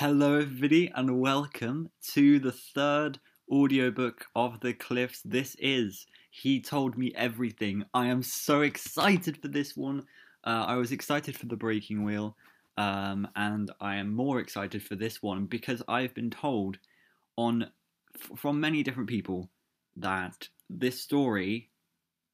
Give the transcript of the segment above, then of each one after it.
Hello, everybody, and welcome to the third audiobook of The Cliffs. This is He Told Me Everything. I am so excited for this one. Uh, I was excited for The Breaking Wheel, um, and I am more excited for this one because I've been told on from many different people that this story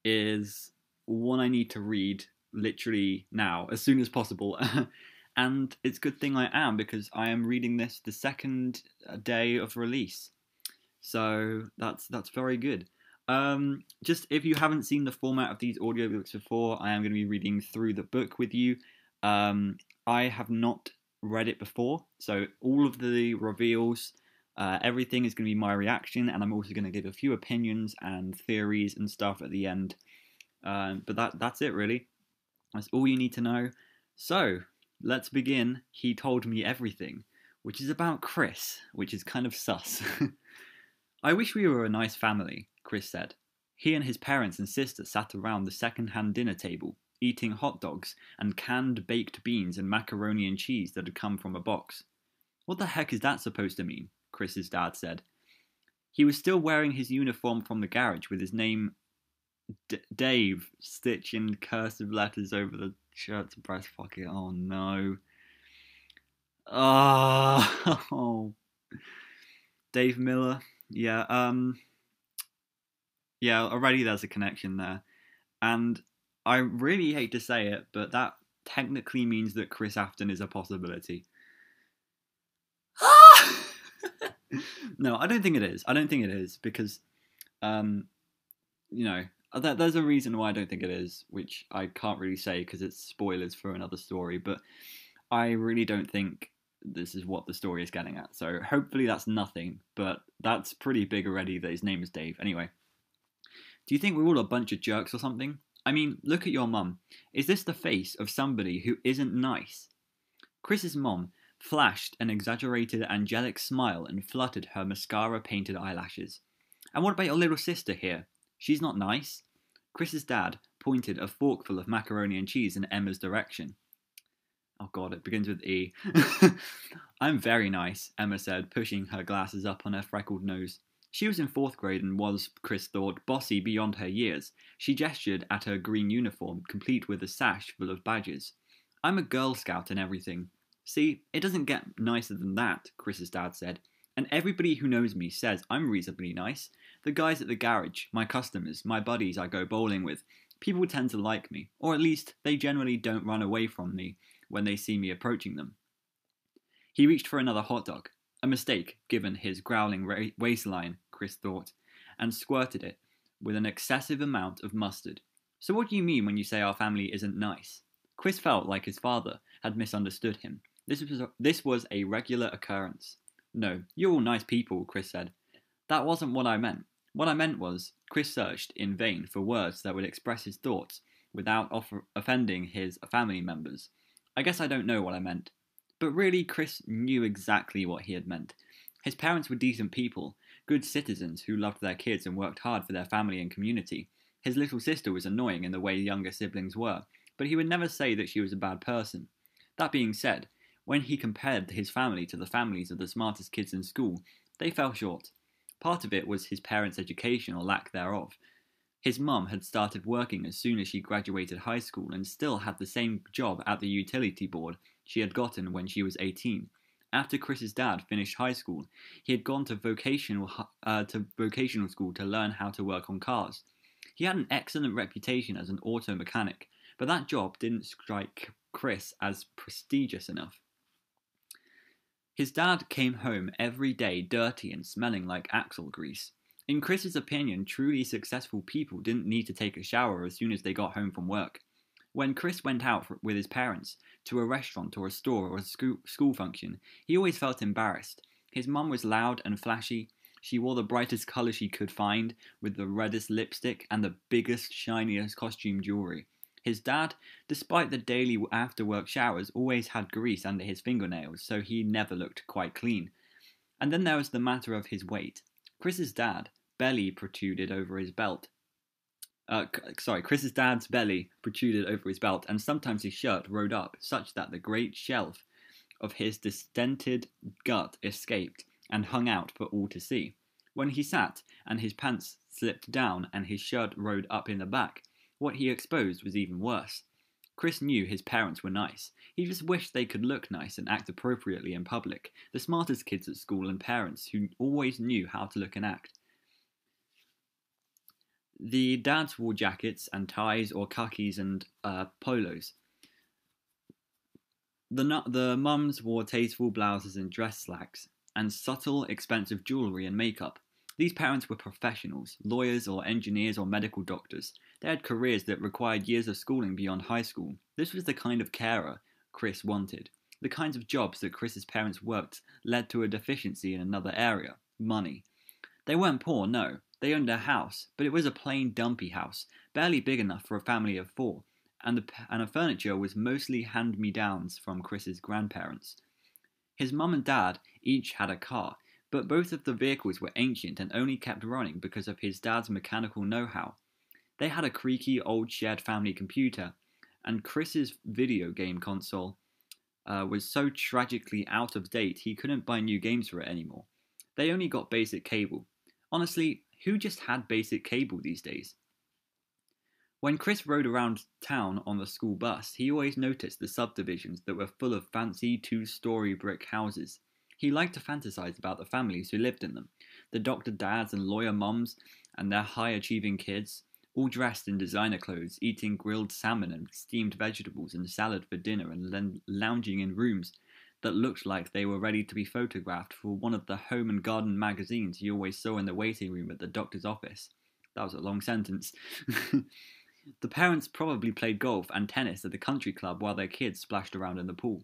is one I need to read literally now, as soon as possible. and it's a good thing I am because I am reading this the second day of release. So that's that's very good. Um, just if you haven't seen the format of these audiobooks before, I am going to be reading through the book with you. Um, I have not read it before, so all of the reveals, uh, everything is going to be my reaction, and I'm also going to give a few opinions and theories and stuff at the end. Um, but that that's it really. That's all you need to know. So let's begin. He told me everything, which is about Chris, which is kind of sus. I wish we were a nice family, Chris said. He and his parents and sister sat around the second hand dinner table, eating hot dogs and canned baked beans and macaroni and cheese that had come from a box. What the heck is that supposed to mean? Chris's dad said. He was still wearing his uniform from the garage with his name D- Dave stitching cursive letters over the shirt's breast pocket. Oh no. Oh, Dave Miller. Yeah, um Yeah, already there's a connection there. And I really hate to say it, but that technically means that Chris Afton is a possibility. no, I don't think it is. I don't think it is because um you know, Uh, there's a reason why I don't think it is, which I can't really say because it's spoilers for another story. But I really don't think this is what the story is getting at. So hopefully that's nothing. But that's pretty big already that his name is Dave. Anyway, do you think we're all a bunch of jerks or something? I mean, look at your mum. Is this the face of somebody who isn't nice? Chris's mom flashed an exaggerated angelic smile and fluttered her mascara painted eyelashes. And what about your little sister here? She's not nice. Chris's dad pointed a forkful of macaroni and cheese in Emma's direction. Oh god, it begins with E. I'm very nice, Emma said, pushing her glasses up on her freckled nose. She was in fourth grade and was, Chris thought, bossy beyond her years. She gestured at her green uniform, complete with a sash full of badges. I'm a Girl Scout and everything. See, it doesn't get nicer than that, Chris's dad said. And everybody who knows me says I'm reasonably nice. The guys at the garage, my customers, my buddies I go bowling with, people tend to like me, or at least they generally don't run away from me when they see me approaching them. He reached for another hot dog, a mistake given his growling ra- waistline, Chris thought, and squirted it with an excessive amount of mustard. So, what do you mean when you say our family isn't nice? Chris felt like his father had misunderstood him. This was a, this was a regular occurrence. No, you're all nice people, Chris said. That wasn't what I meant. What I meant was, Chris searched in vain for words that would express his thoughts without offer- offending his family members. I guess I don't know what I meant. But really, Chris knew exactly what he had meant. His parents were decent people, good citizens who loved their kids and worked hard for their family and community. His little sister was annoying in the way younger siblings were, but he would never say that she was a bad person. That being said, when he compared his family to the families of the smartest kids in school, they fell short. Part of it was his parents' education or lack thereof. His mum had started working as soon as she graduated high school and still had the same job at the utility board she had gotten when she was 18. After Chris's dad finished high school, he had gone to vocational uh, to vocational school to learn how to work on cars. He had an excellent reputation as an auto mechanic, but that job didn't strike Chris as prestigious enough. His dad came home every day dirty and smelling like axle grease. In Chris's opinion, truly successful people didn't need to take a shower as soon as they got home from work. When Chris went out for, with his parents to a restaurant or a store or a school, school function, he always felt embarrassed. His mum was loud and flashy. She wore the brightest colour she could find, with the reddest lipstick and the biggest, shiniest costume jewellery. His dad, despite the daily after work showers, always had grease under his fingernails, so he never looked quite clean. And then there was the matter of his weight. Chris's dad belly protruded over his belt. Uh, sorry, Chris's dad's belly protruded over his belt, and sometimes his shirt rode up, such that the great shelf of his distended gut escaped and hung out for all to see. When he sat and his pants slipped down and his shirt rode up in the back, what he exposed was even worse. Chris knew his parents were nice. He just wished they could look nice and act appropriately in public. The smartest kids at school and parents who always knew how to look and act. The dads wore jackets and ties or khakis and uh, polos. The, the mums wore tasteful blouses and dress slacks, and subtle, expensive jewellery and makeup. These parents were professionals, lawyers or engineers or medical doctors. They had careers that required years of schooling beyond high school. This was the kind of carer Chris wanted. The kinds of jobs that Chris's parents worked led to a deficiency in another area money. They weren't poor, no. They owned a house, but it was a plain, dumpy house, barely big enough for a family of four, and the, and the furniture was mostly hand me downs from Chris's grandparents. His mum and dad each had a car, but both of the vehicles were ancient and only kept running because of his dad's mechanical know how. They had a creaky old shared family computer, and Chris's video game console uh, was so tragically out of date he couldn't buy new games for it anymore. They only got basic cable. Honestly, who just had basic cable these days? When Chris rode around town on the school bus, he always noticed the subdivisions that were full of fancy two story brick houses. He liked to fantasize about the families who lived in them the doctor dads and lawyer mums and their high achieving kids, all dressed in designer clothes, eating grilled salmon and steamed vegetables and salad for dinner and then lounging in rooms that looked like they were ready to be photographed for one of the home and garden magazines you always saw in the waiting room at the doctor's office. That was a long sentence. the parents probably played golf and tennis at the country club while their kids splashed around in the pool.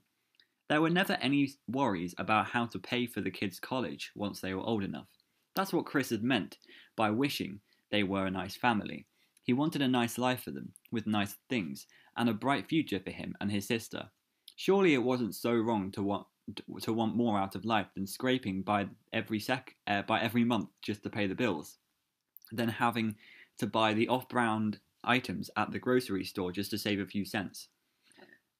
There were never any worries about how to pay for the kids' college once they were old enough. That's what Chris had meant by wishing they were a nice family. He wanted a nice life for them, with nice things, and a bright future for him and his sister. Surely it wasn't so wrong to want to want more out of life than scraping by every sec uh, by every month just to pay the bills, than having to buy the off-brand items at the grocery store just to save a few cents.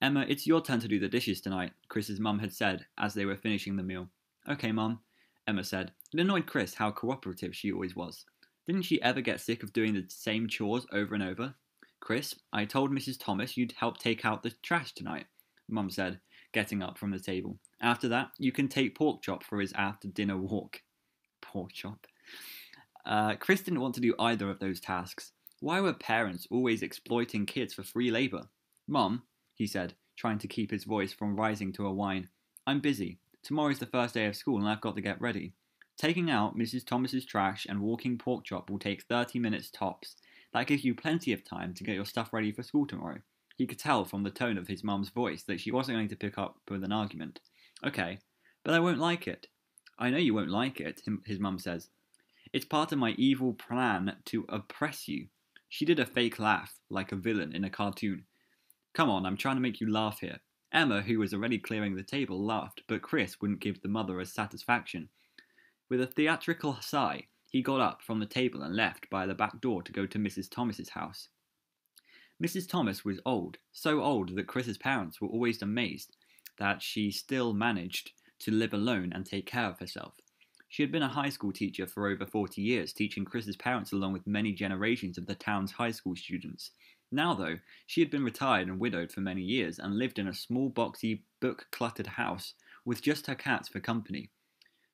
Emma, it's your turn to do the dishes tonight, Chris's mum had said as they were finishing the meal. Okay, mum, Emma said. It annoyed Chris how cooperative she always was. Didn't she ever get sick of doing the same chores over and over? Chris, I told Mrs. Thomas you'd help take out the trash tonight, Mum said, getting up from the table. After that, you can take Porkchop for his after dinner walk. Porkchop. Uh, Chris didn't want to do either of those tasks. Why were parents always exploiting kids for free labour? Mum, he said, trying to keep his voice from rising to a whine. I'm busy. Tomorrow's the first day of school and I've got to get ready. Taking out Mrs. Thomas's trash and walking Porkchop will take 30 minutes tops. That gives you plenty of time to get your stuff ready for school tomorrow. He could tell from the tone of his mum's voice that she wasn't going to pick up with an argument. Okay, but I won't like it. I know you won't like it, his mum says. It's part of my evil plan to oppress you. She did a fake laugh, like a villain in a cartoon. Come on, I'm trying to make you laugh here. Emma, who was already clearing the table, laughed, but Chris wouldn't give the mother a satisfaction. With a theatrical sigh, he got up from the table and left by the back door to go to Mrs. Thomas's house. Mrs. Thomas was old, so old that Chris's parents were always amazed that she still managed to live alone and take care of herself. She had been a high school teacher for over 40 years, teaching Chris's parents along with many generations of the town's high school students. Now, though, she had been retired and widowed for many years and lived in a small, boxy, book cluttered house with just her cats for company.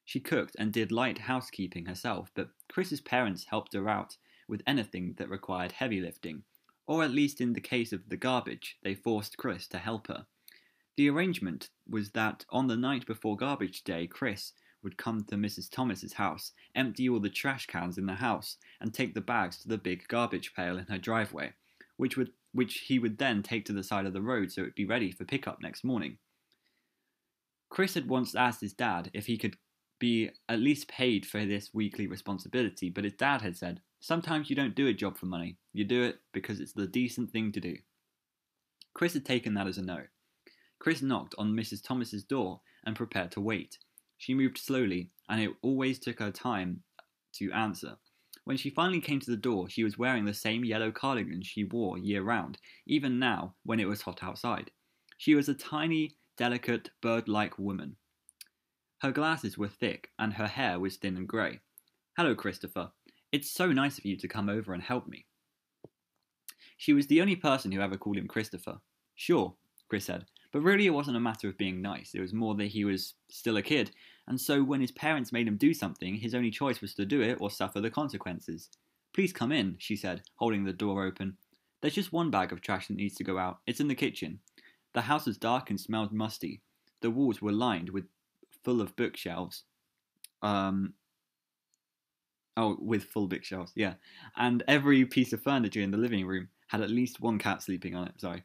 She cooked and did light housekeeping herself, but Chris's parents helped her out with anything that required heavy lifting, or at least in the case of the garbage, they forced Chris to help her. The arrangement was that on the night before garbage day, Chris would come to Mrs. Thomas's house, empty all the trash cans in the house, and take the bags to the big garbage pail in her driveway which would which he would then take to the side of the road so it would be ready for pickup next morning. Chris had once asked his dad if he could be at least paid for this weekly responsibility, but his dad had said, Sometimes you don't do a job for money, you do it because it's the decent thing to do. Chris had taken that as a no. Chris knocked on Mrs. Thomas's door and prepared to wait. She moved slowly, and it always took her time to answer. When she finally came to the door, she was wearing the same yellow cardigan she wore year round, even now when it was hot outside. She was a tiny, delicate, bird like woman. Her glasses were thick, and her hair was thin and grey. Hello, Christopher. It's so nice of you to come over and help me. She was the only person who ever called him Christopher. Sure, Chris said, but really it wasn't a matter of being nice. It was more that he was still a kid, and so when his parents made him do something, his only choice was to do it or suffer the consequences. Please come in, she said, holding the door open. There's just one bag of trash that needs to go out. It's in the kitchen. The house was dark and smelled musty. The walls were lined with full of bookshelves. Um, oh, with full bookshelves, yeah. And every piece of furniture in the living room had at least one cat sleeping on it. Sorry.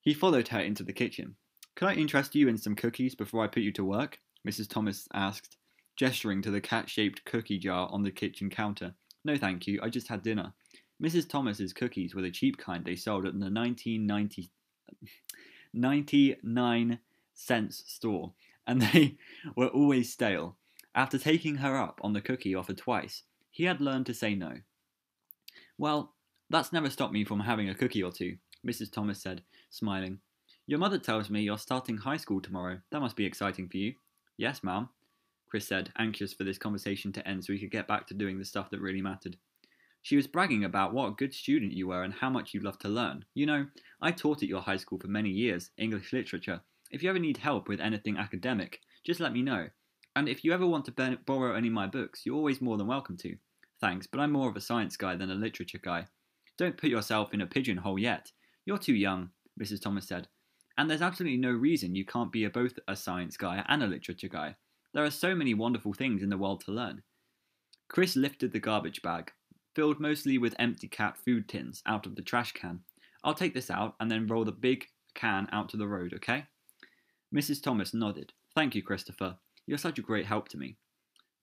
He followed her into the kitchen. Could I interest you in some cookies before I put you to work? Mrs. Thomas asked, gesturing to the cat shaped cookie jar on the kitchen counter. No, thank you. I just had dinner. Mrs. Thomas's cookies were the cheap kind they sold at the 1990, 99 cents store, and they were always stale. After taking her up on the cookie offer twice, he had learned to say no. Well, that's never stopped me from having a cookie or two, Mrs. Thomas said, smiling. Your mother tells me you're starting high school tomorrow. That must be exciting for you. Yes, ma'am, Chris said, anxious for this conversation to end so he could get back to doing the stuff that really mattered. She was bragging about what a good student you were and how much you loved to learn. You know, I taught at your high school for many years, English literature. If you ever need help with anything academic, just let me know. And if you ever want to borrow any of my books, you're always more than welcome to. Thanks, but I'm more of a science guy than a literature guy. Don't put yourself in a pigeonhole yet. You're too young, Mrs. Thomas said. And there's absolutely no reason you can't be a, both a science guy and a literature guy. There are so many wonderful things in the world to learn. Chris lifted the garbage bag, filled mostly with empty cat food tins, out of the trash can. I'll take this out and then roll the big can out to the road, okay? Mrs. Thomas nodded. Thank you, Christopher. You're such a great help to me.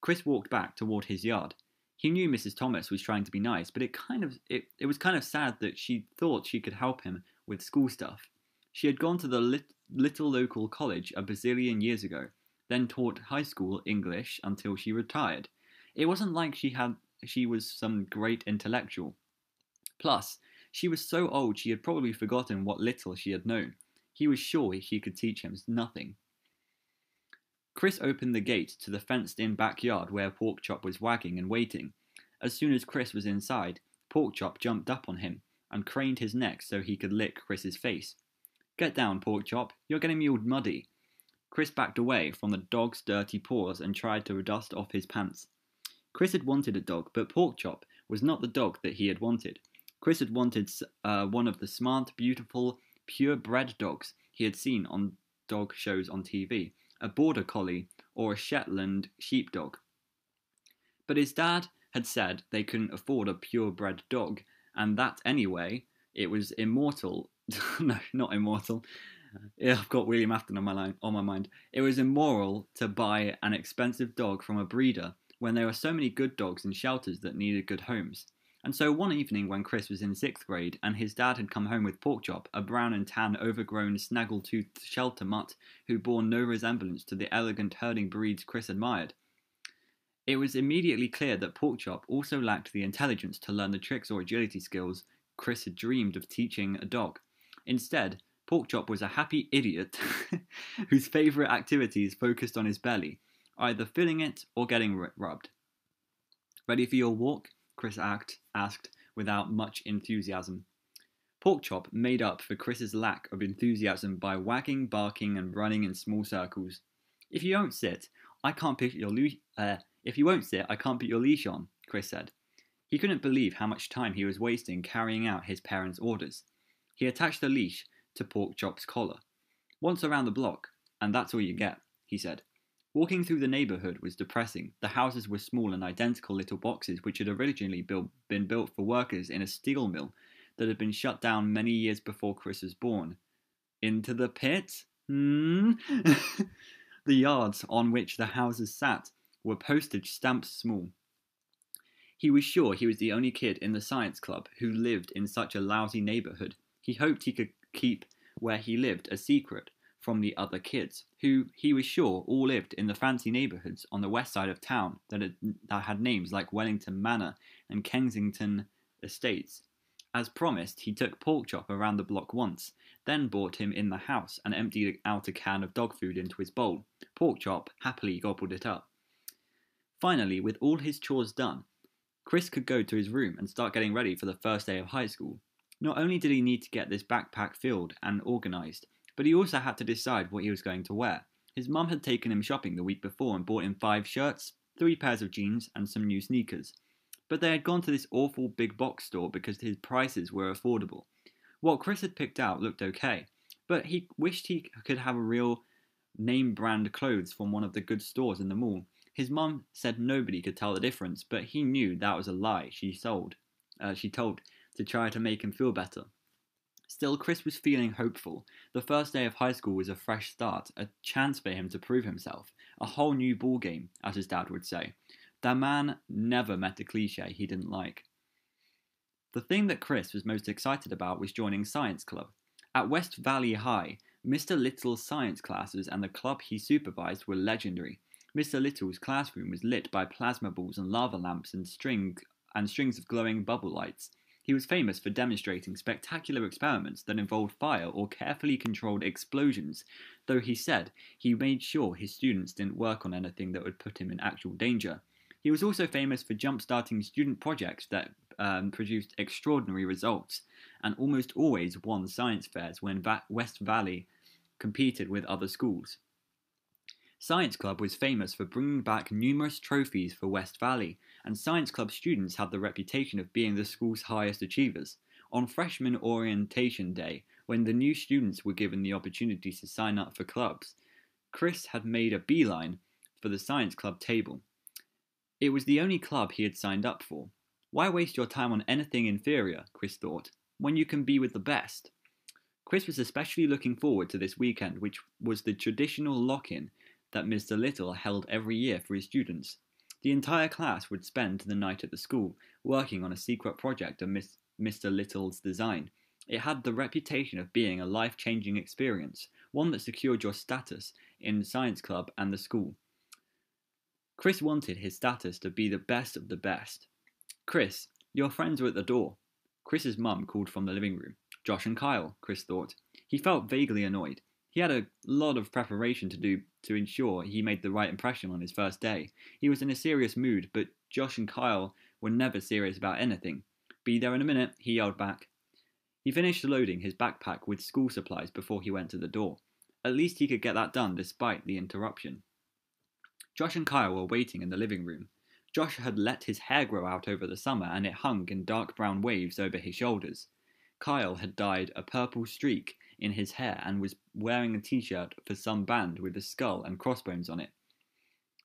Chris walked back toward his yard. He knew Mrs. Thomas was trying to be nice, but it kind of it, it was kind of sad that she thought she could help him with school stuff. She had gone to the lit, little local college a bazillion years ago, then taught high school English until she retired. It wasn't like she had she was some great intellectual. Plus, she was so old she had probably forgotten what little she had known. He was sure he could teach him nothing. Chris opened the gate to the fenced in backyard where Porkchop was wagging and waiting. As soon as Chris was inside, Porkchop jumped up on him and craned his neck so he could lick Chris's face. Get down, Porkchop, you're getting me all muddy. Chris backed away from the dog's dirty paws and tried to dust off his pants. Chris had wanted a dog, but Porkchop was not the dog that he had wanted. Chris had wanted uh, one of the smart, beautiful, purebred dogs he had seen on dog shows on TV, a border collie or a Shetland sheepdog. But his dad had said they couldn't afford a purebred dog, and that anyway, it was immortal. no, not immortal. Yeah, I've got William Afton on my line, on my mind. It was immoral to buy an expensive dog from a breeder when there were so many good dogs in shelters that needed good homes. And so one evening when Chris was in sixth grade and his dad had come home with Porkchop, a brown and tan overgrown snaggle-toothed shelter mutt who bore no resemblance to the elegant herding breeds Chris admired, it was immediately clear that Porkchop also lacked the intelligence to learn the tricks or agility skills Chris had dreamed of teaching a dog. Instead, Porkchop was a happy idiot whose favourite activities focused on his belly, either filling it or getting rubbed. Ready for your walk? Chris asked, asked without much enthusiasm. Porkchop made up for Chris's lack of enthusiasm by wagging, barking, and running in small circles. If you don't sit, I can't put your leash. Uh, if you won't sit, I can't put your leash on. Chris said. He couldn't believe how much time he was wasting carrying out his parents' orders. He attached the leash to Porkchop's collar. Once around the block, and that's all you get, he said. Walking through the neighbourhood was depressing. The houses were small and identical little boxes which had originally built, been built for workers in a steel mill that had been shut down many years before Chris was born. Into the pit? Hmm? the yards on which the houses sat were postage stamps small. He was sure he was the only kid in the science club who lived in such a lousy neighbourhood. He hoped he could keep where he lived a secret, from the other kids, who he was sure all lived in the fancy neighbourhoods on the west side of town that had, that had names like Wellington Manor and Kensington Estates. As promised, he took Porkchop around the block once, then brought him in the house and emptied out a can of dog food into his bowl. Porkchop happily gobbled it up. Finally, with all his chores done, Chris could go to his room and start getting ready for the first day of high school. Not only did he need to get this backpack filled and organised, but he also had to decide what he was going to wear. His mum had taken him shopping the week before and bought him five shirts, three pairs of jeans, and some new sneakers. But they had gone to this awful big box store because his prices were affordable. What Chris had picked out looked okay, but he wished he could have a real name brand clothes from one of the good stores in the mall. His mum said nobody could tell the difference, but he knew that was a lie she sold. Uh, she told to try to make him feel better. Still, Chris was feeling hopeful. The first day of high school was a fresh start, a chance for him to prove himself, a whole new ball game, as his dad would say. That man never met a cliche he didn't like. The thing that Chris was most excited about was joining Science Club. At West Valley High, Mr. Little's science classes and the club he supervised were legendary. Mr. Little's classroom was lit by plasma balls and lava lamps and string and strings of glowing bubble lights. He was famous for demonstrating spectacular experiments that involved fire or carefully controlled explosions, though he said he made sure his students didn't work on anything that would put him in actual danger. He was also famous for jump-starting student projects that um, produced extraordinary results, and almost always won science fairs when Va- West Valley competed with other schools. Science Club was famous for bringing back numerous trophies for West Valley, and Science Club students had the reputation of being the school's highest achievers. On freshman orientation day, when the new students were given the opportunity to sign up for clubs, Chris had made a beeline for the Science Club table. It was the only club he had signed up for. Why waste your time on anything inferior, Chris thought, when you can be with the best? Chris was especially looking forward to this weekend, which was the traditional lock in that Mr. Little held every year for his students. The entire class would spend the night at the school, working on a secret project of Miss, Mr. Little's design. It had the reputation of being a life changing experience, one that secured your status in the science club and the school. Chris wanted his status to be the best of the best. Chris, your friends are at the door. Chris's mum called from the living room. Josh and Kyle, Chris thought. He felt vaguely annoyed. He had a lot of preparation to do to ensure he made the right impression on his first day. He was in a serious mood, but Josh and Kyle were never serious about anything. Be there in a minute, he yelled back. He finished loading his backpack with school supplies before he went to the door. At least he could get that done despite the interruption. Josh and Kyle were waiting in the living room. Josh had let his hair grow out over the summer and it hung in dark brown waves over his shoulders. Kyle had dyed a purple streak in his hair and was wearing a t shirt for some band with a skull and crossbones on it.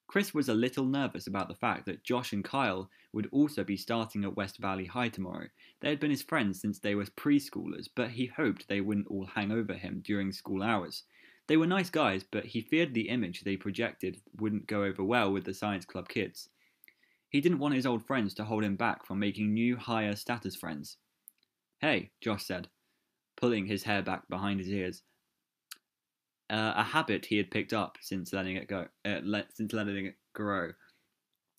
Chris was a little nervous about the fact that Josh and Kyle would also be starting at West Valley High tomorrow. They had been his friends since they were preschoolers, but he hoped they wouldn't all hang over him during school hours. They were nice guys, but he feared the image they projected wouldn't go over well with the Science Club kids. He didn't want his old friends to hold him back from making new, higher status friends. Hey, Josh said, pulling his hair back behind his ears. Uh, a habit he had picked up since letting it go, uh, since letting it grow.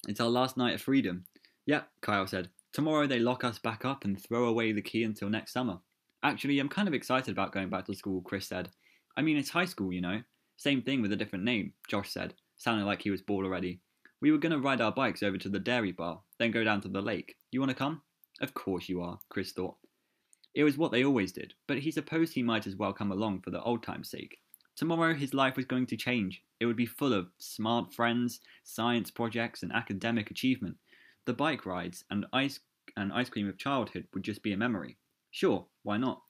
It's our last night of freedom. Yep, Kyle said. Tomorrow they lock us back up and throw away the key until next summer. Actually, I'm kind of excited about going back to school, Chris said. I mean, it's high school, you know. Same thing with a different name, Josh said, sounding like he was bored already. We were going to ride our bikes over to the dairy bar, then go down to the lake. You want to come? Of course you are, Chris thought. It was what they always did, but he supposed he might as well come along for the old time's sake. Tomorrow his life was going to change. It would be full of smart friends, science projects, and academic achievement. The bike rides and ice and ice cream of childhood would just be a memory. Sure, why not?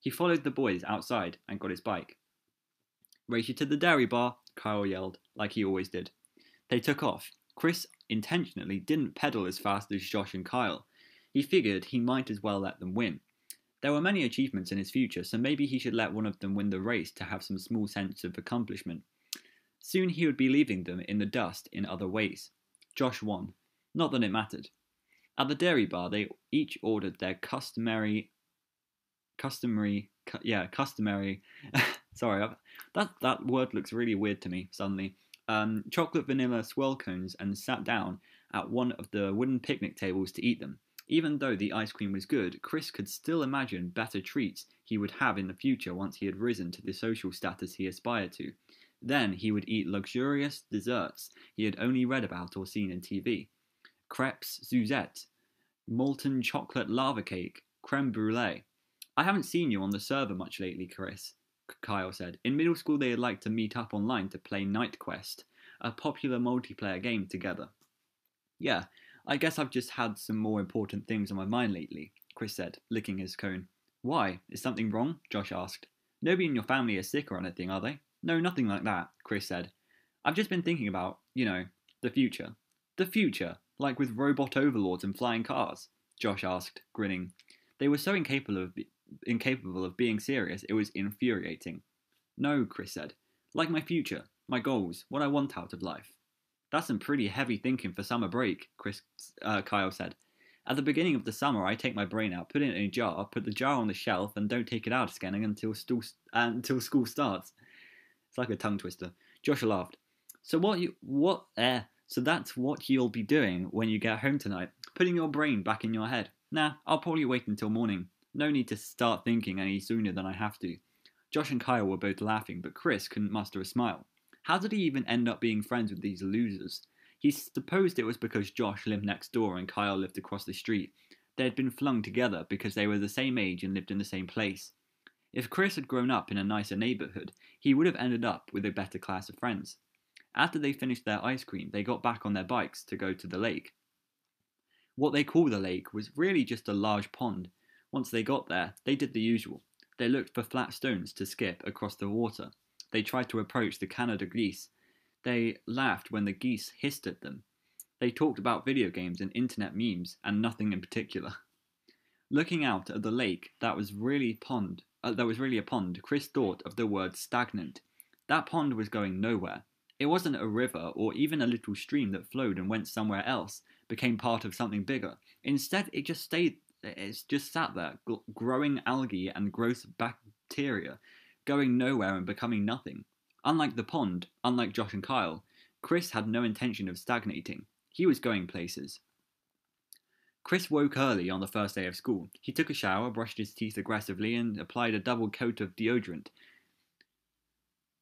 He followed the boys outside and got his bike. Race you to the dairy bar, Kyle yelled, like he always did. They took off. Chris intentionally didn't pedal as fast as Josh and Kyle. He figured he might as well let them win. There were many achievements in his future, so maybe he should let one of them win the race to have some small sense of accomplishment. Soon he would be leaving them in the dust in other ways. Josh won. Not that it mattered. At the dairy bar, they each ordered their customary, customary, cu- yeah, customary. sorry, that that word looks really weird to me suddenly. Um, chocolate vanilla swirl cones and sat down at one of the wooden picnic tables to eat them. Even though the ice cream was good, Chris could still imagine better treats he would have in the future once he had risen to the social status he aspired to. Then he would eat luxurious desserts he had only read about or seen in TV. Crepes Suzette, molten chocolate lava cake, creme brulee. I haven't seen you on the server much lately, Chris, Kyle said. In middle school, they had liked to meet up online to play Night Quest, a popular multiplayer game together. Yeah, I guess I've just had some more important things on my mind lately, Chris said, licking his cone. Why? Is something wrong? Josh asked. Nobody in your family is sick or anything, are they? No, nothing like that, Chris said. I've just been thinking about, you know, the future. The future, like with robot overlords and flying cars? Josh asked, grinning. They were so incapable of, incapable of being serious, it was infuriating. No, Chris said. Like my future, my goals, what I want out of life. That's some pretty heavy thinking for summer break, Chris uh, Kyle said. At the beginning of the summer, I take my brain out, put it in a jar, put the jar on the shelf, and don't take it out again until, stu- uh, until school starts. It's like a tongue twister. Joshua laughed. So what you what eh? So that's what you'll be doing when you get home tonight, putting your brain back in your head. Nah, I'll probably wait until morning. No need to start thinking any sooner than I have to. Josh and Kyle were both laughing, but Chris couldn't muster a smile. How did he even end up being friends with these losers? He supposed it was because Josh lived next door and Kyle lived across the street. They had been flung together because they were the same age and lived in the same place. If Chris had grown up in a nicer neighbourhood, he would have ended up with a better class of friends. After they finished their ice cream, they got back on their bikes to go to the lake. What they call the lake was really just a large pond. Once they got there, they did the usual. They looked for flat stones to skip across the water. They tried to approach the Canada geese. They laughed when the geese hissed at them. They talked about video games and internet memes and nothing in particular. Looking out at the lake that was really pond, uh, that was really a pond, Chris thought of the word stagnant. That pond was going nowhere. It wasn't a river or even a little stream that flowed and went somewhere else, became part of something bigger. Instead, it just stayed. It just sat there, growing algae and gross bacteria, going nowhere and becoming nothing. Unlike the pond, unlike Josh and Kyle, Chris had no intention of stagnating. He was going places. Chris woke early on the first day of school. He took a shower, brushed his teeth aggressively, and applied a double coat of deodorant.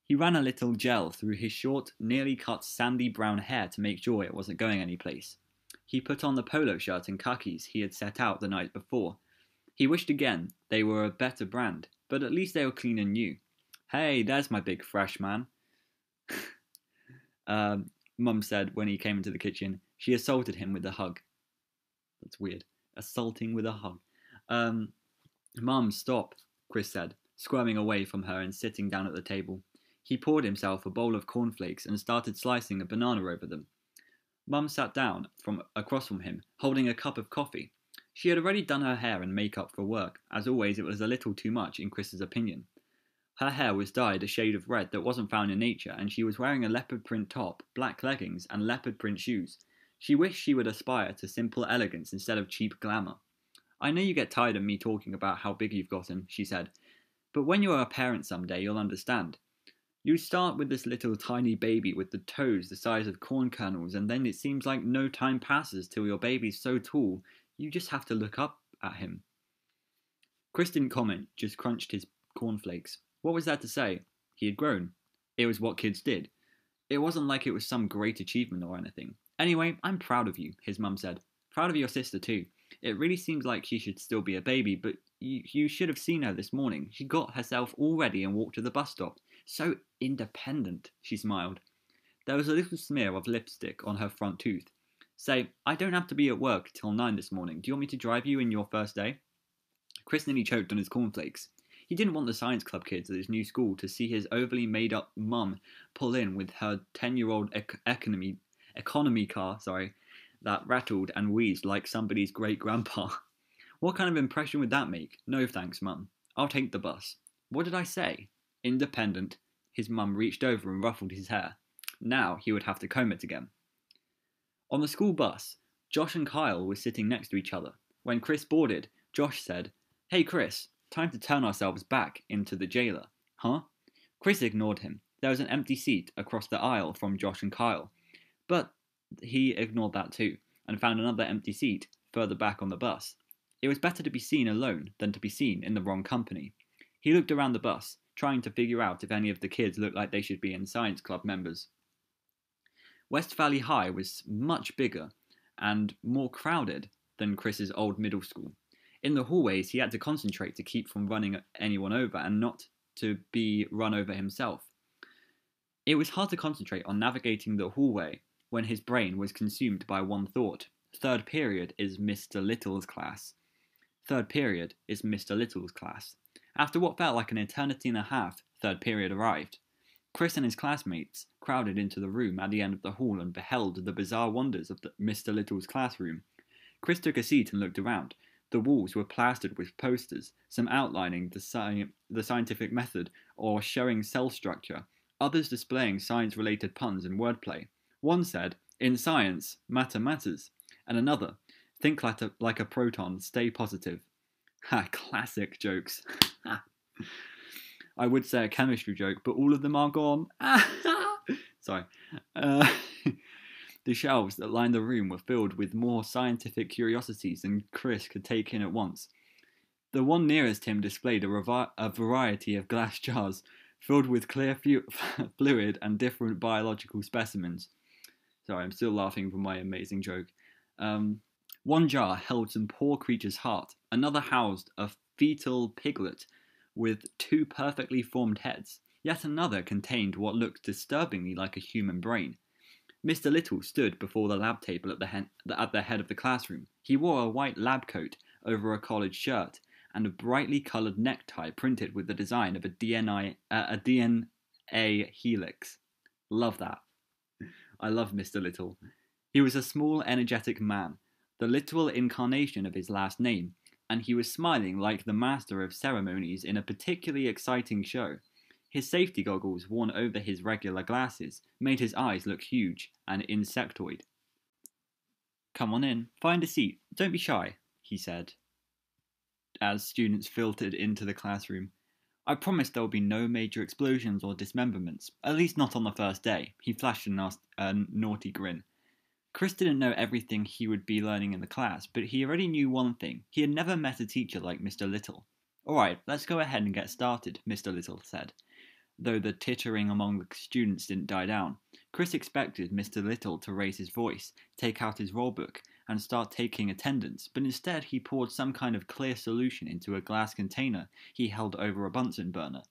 He ran a little gel through his short, nearly cut sandy brown hair to make sure it wasn't going anyplace. He put on the polo shirt and khakis he had set out the night before. He wished again they were a better brand, but at least they were clean and new. Hey, there's my big fresh man. um, Mum said when he came into the kitchen. She assaulted him with a hug. That's weird. Assaulting with a hug. Um, Mum, stop, Chris said, squirming away from her and sitting down at the table. He poured himself a bowl of cornflakes and started slicing a banana over them. Mum sat down from across from him, holding a cup of coffee. She had already done her hair and makeup for work. As always, it was a little too much, in Chris's opinion. Her hair was dyed a shade of red that wasn't found in nature, and she was wearing a leopard print top, black leggings, and leopard print shoes. She wished she would aspire to simple elegance instead of cheap glamour. I know you get tired of me talking about how big you've gotten, she said, but when you are a parent someday, you'll understand. You start with this little tiny baby with the toes the size of corn kernels, and then it seems like no time passes till your baby's so tall you just have to look up at him. Chris didn't comment, just crunched his cornflakes. What was that to say? He had grown. It was what kids did. It wasn't like it was some great achievement or anything. Anyway, I'm proud of you, his mum said. Proud of your sister too. It really seems like she should still be a baby, but you, you should have seen her this morning. She got herself all ready and walked to the bus stop. So independent, she smiled. There was a little smear of lipstick on her front tooth. Say, I don't have to be at work till nine this morning. Do you want me to drive you in your first day? Chris nearly choked on his cornflakes. He didn't want the science club kids at his new school to see his overly made up mum pull in with her 10 year old ec- economy, economy car, sorry, that rattled and wheezed like somebody's great grandpa. What kind of impression would that make? No thanks, mum. I'll take the bus. What did I say? Independent. His mum reached over and ruffled his hair. Now he would have to comb it again. On the school bus, Josh and Kyle were sitting next to each other. When Chris boarded, Josh said, Hey Chris, Time to turn ourselves back into the jailer. Huh? Chris ignored him. There was an empty seat across the aisle from Josh and Kyle. But he ignored that too, and found another empty seat further back on the bus. It was better to be seen alone than to be seen in the wrong company. He looked around the bus, trying to figure out if any of the kids looked like they should be in science club members. West Valley High was much bigger and more crowded than Chris's old middle school. In the hallways, he had to concentrate to keep from running anyone over and not to be run over himself. It was hard to concentrate on navigating the hallway when his brain was consumed by one thought. Third period is Mr. Little's class. Third period is Mr. Little's class. After what felt like an eternity and a half, third period arrived. Chris and his classmates crowded into the room at the end of the hall and beheld the bizarre wonders of Mr. Little's classroom. Chris took a seat and looked around. The walls were plastered with posters, some outlining the, sci- the scientific method or showing cell structure, others displaying science related puns and wordplay. One said, In science, matter matters, and another, Think like a, like a proton, stay positive. Ha, classic jokes. I would say a chemistry joke, but all of them are gone. Sorry. Uh, the shelves that lined the room were filled with more scientific curiosities than Chris could take in at once. The one nearest him displayed a, revi- a variety of glass jars filled with clear fu- fluid and different biological specimens. Sorry, I'm still laughing from my amazing joke. Um, one jar held some poor creature's heart, another housed a fetal piglet with two perfectly formed heads. Yet another contained what looked disturbingly like a human brain. Mr. Little stood before the lab table at the, he- at the head of the classroom. He wore a white lab coat over a college shirt and a brightly coloured necktie printed with the design of a DNA, uh, a DNA helix. Love that. I love Mr. Little. He was a small, energetic man, the literal incarnation of his last name, and he was smiling like the master of ceremonies in a particularly exciting show. His safety goggles, worn over his regular glasses, made his eyes look huge and insectoid. Come on in, find a seat, don't be shy, he said, as students filtered into the classroom. I promise there will be no major explosions or dismemberments, at least not on the first day. He flashed a, nas- a naughty grin. Chris didn't know everything he would be learning in the class, but he already knew one thing. He had never met a teacher like Mr. Little. Alright, let's go ahead and get started, Mr. Little said. Though the tittering among the students didn't die down, Chris expected Mr. Little to raise his voice, take out his roll book, and start taking attendance, but instead he poured some kind of clear solution into a glass container he held over a Bunsen burner.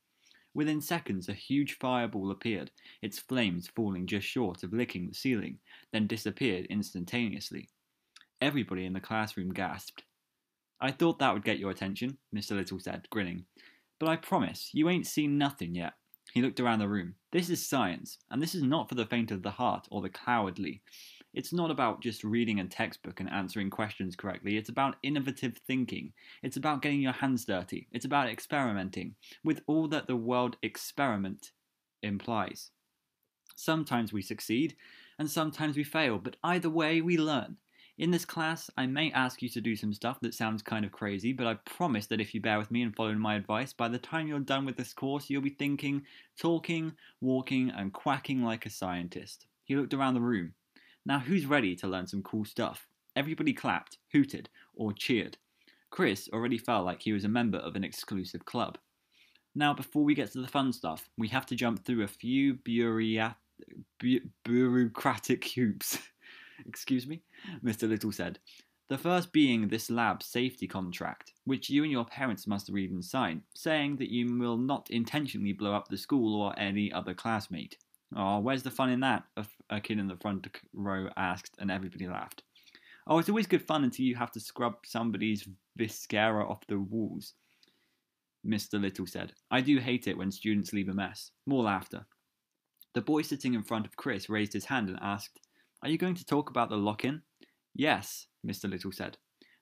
Within seconds, a huge fireball appeared, its flames falling just short of licking the ceiling, then disappeared instantaneously. Everybody in the classroom gasped. I thought that would get your attention, Mr. Little said, grinning. But I promise, you ain't seen nothing yet. He looked around the room. This is science, and this is not for the faint of the heart or the cowardly. It's not about just reading a textbook and answering questions correctly. It's about innovative thinking. It's about getting your hands dirty. It's about experimenting with all that the word experiment implies. Sometimes we succeed and sometimes we fail, but either way, we learn. In this class, I may ask you to do some stuff that sounds kind of crazy, but I promise that if you bear with me and follow my advice, by the time you're done with this course, you'll be thinking, talking, walking, and quacking like a scientist. He looked around the room. Now, who's ready to learn some cool stuff? Everybody clapped, hooted, or cheered. Chris already felt like he was a member of an exclusive club. Now, before we get to the fun stuff, we have to jump through a few bureaucratic hoops. Excuse me? Mr. Little said. The first being this lab safety contract, which you and your parents must read and sign, saying that you will not intentionally blow up the school or any other classmate. Oh, where's the fun in that? A, a kid in the front row asked, and everybody laughed. Oh, it's always good fun until you have to scrub somebody's viscera off the walls. Mr. Little said. I do hate it when students leave a mess. More laughter. The boy sitting in front of Chris raised his hand and asked, Are you going to talk about the lock in? Yes, Mr. Little said.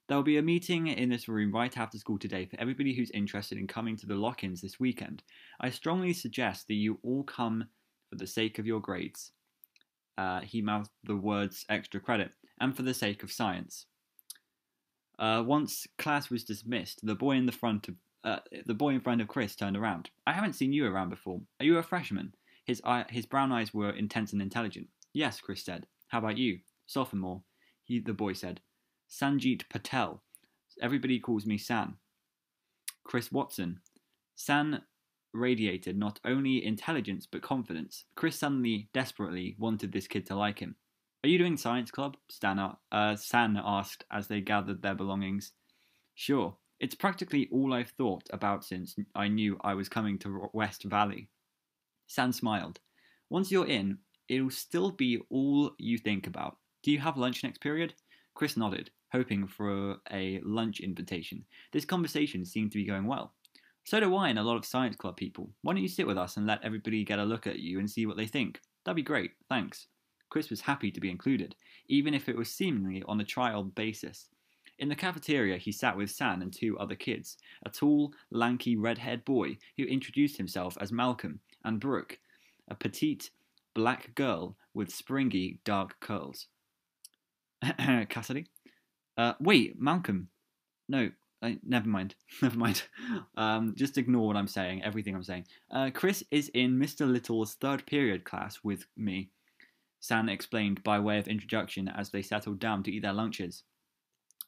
There will be a meeting in this room right after school today for everybody who's interested in coming to the lock ins this weekend. I strongly suggest that you all come for the sake of your grades. Uh, he mouthed the words extra credit, and for the sake of science. Uh, once class was dismissed, the boy in the front of uh, the boy in front of Chris turned around. I haven't seen you around before. Are you a freshman? His eye, his brown eyes were intense and intelligent. Yes, Chris said. How about you? Sophomore. He, the boy said. Sanjeet Patel. Everybody calls me San. Chris Watson. San radiated not only intelligence but confidence. Chris suddenly, desperately wanted this kid to like him. Are you doing science club? Stan, uh, San asked as they gathered their belongings. Sure. It's practically all I've thought about since I knew I was coming to West Valley. San smiled. Once you're in, it'll still be all you think about. Do you have lunch next period? Chris nodded, hoping for a lunch invitation. This conversation seemed to be going well. So do I and a lot of science club people. Why don't you sit with us and let everybody get a look at you and see what they think? That'd be great, thanks. Chris was happy to be included, even if it was seemingly on a trial basis. In the cafeteria, he sat with San and two other kids a tall, lanky, red haired boy who introduced himself as Malcolm, and Brooke, a petite, black girl with springy, dark curls. Cassidy? Uh, wait, Malcolm. No, I, never mind. Never mind. Um, just ignore what I'm saying, everything I'm saying. Uh, Chris is in Mr. Little's third period class with me, San explained by way of introduction as they settled down to eat their lunches.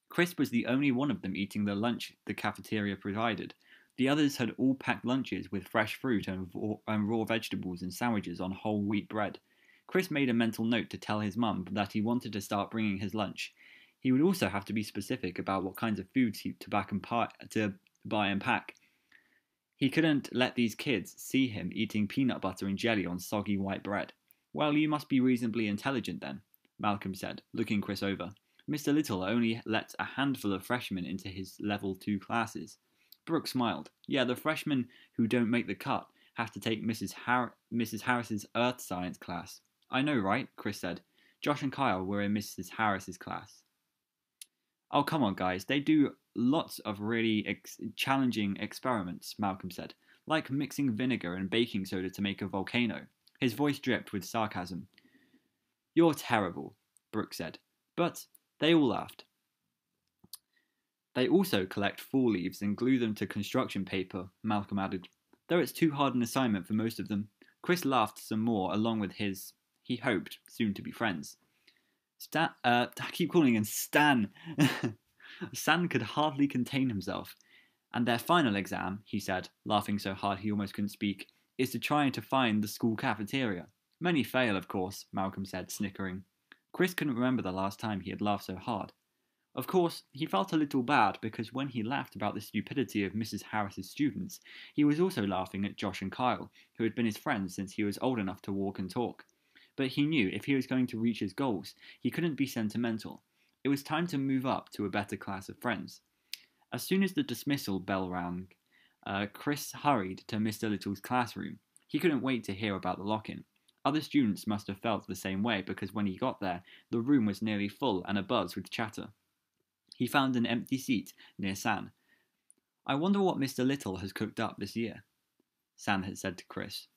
Chris was the only one of them eating the lunch the cafeteria provided. The others had all packed lunches with fresh fruit and, and raw vegetables and sandwiches on whole wheat bread. Chris made a mental note to tell his mum that he wanted to start bringing his lunch. He would also have to be specific about what kinds of foods he to, back and pi- to buy and pack. He couldn't let these kids see him eating peanut butter and jelly on soggy white bread. Well, you must be reasonably intelligent then, Malcolm said, looking Chris over. Mr. Little only lets a handful of freshmen into his level 2 classes. Brooke smiled. Yeah, the freshmen who don't make the cut have to take Mrs. Har- Mrs. Harris's Earth Science class. I know, right? Chris said. Josh and Kyle were in Mrs. Harris's class. Oh, come on, guys. They do lots of really ex- challenging experiments, Malcolm said, like mixing vinegar and baking soda to make a volcano. His voice dripped with sarcasm. You're terrible, Brooke said. But they all laughed. They also collect fall leaves and glue them to construction paper, Malcolm added, though it's too hard an assignment for most of them. Chris laughed some more along with his, he hoped, soon to be friends. Stan, uh, I keep calling him Stan. Stan could hardly contain himself. And their final exam, he said, laughing so hard he almost couldn't speak, is to try to find the school cafeteria. Many fail, of course, Malcolm said, snickering. Chris couldn't remember the last time he had laughed so hard. Of course, he felt a little bad because when he laughed about the stupidity of Mrs. Harris's students, he was also laughing at Josh and Kyle, who had been his friends since he was old enough to walk and talk. But he knew if he was going to reach his goals, he couldn't be sentimental. It was time to move up to a better class of friends. As soon as the dismissal bell rang, uh, Chris hurried to Mr. Little's classroom. He couldn't wait to hear about the lock in. Other students must have felt the same way because when he got there, the room was nearly full and abuzz with chatter. He found an empty seat near San. I wonder what Mr. Little has cooked up this year, San had said to Chris.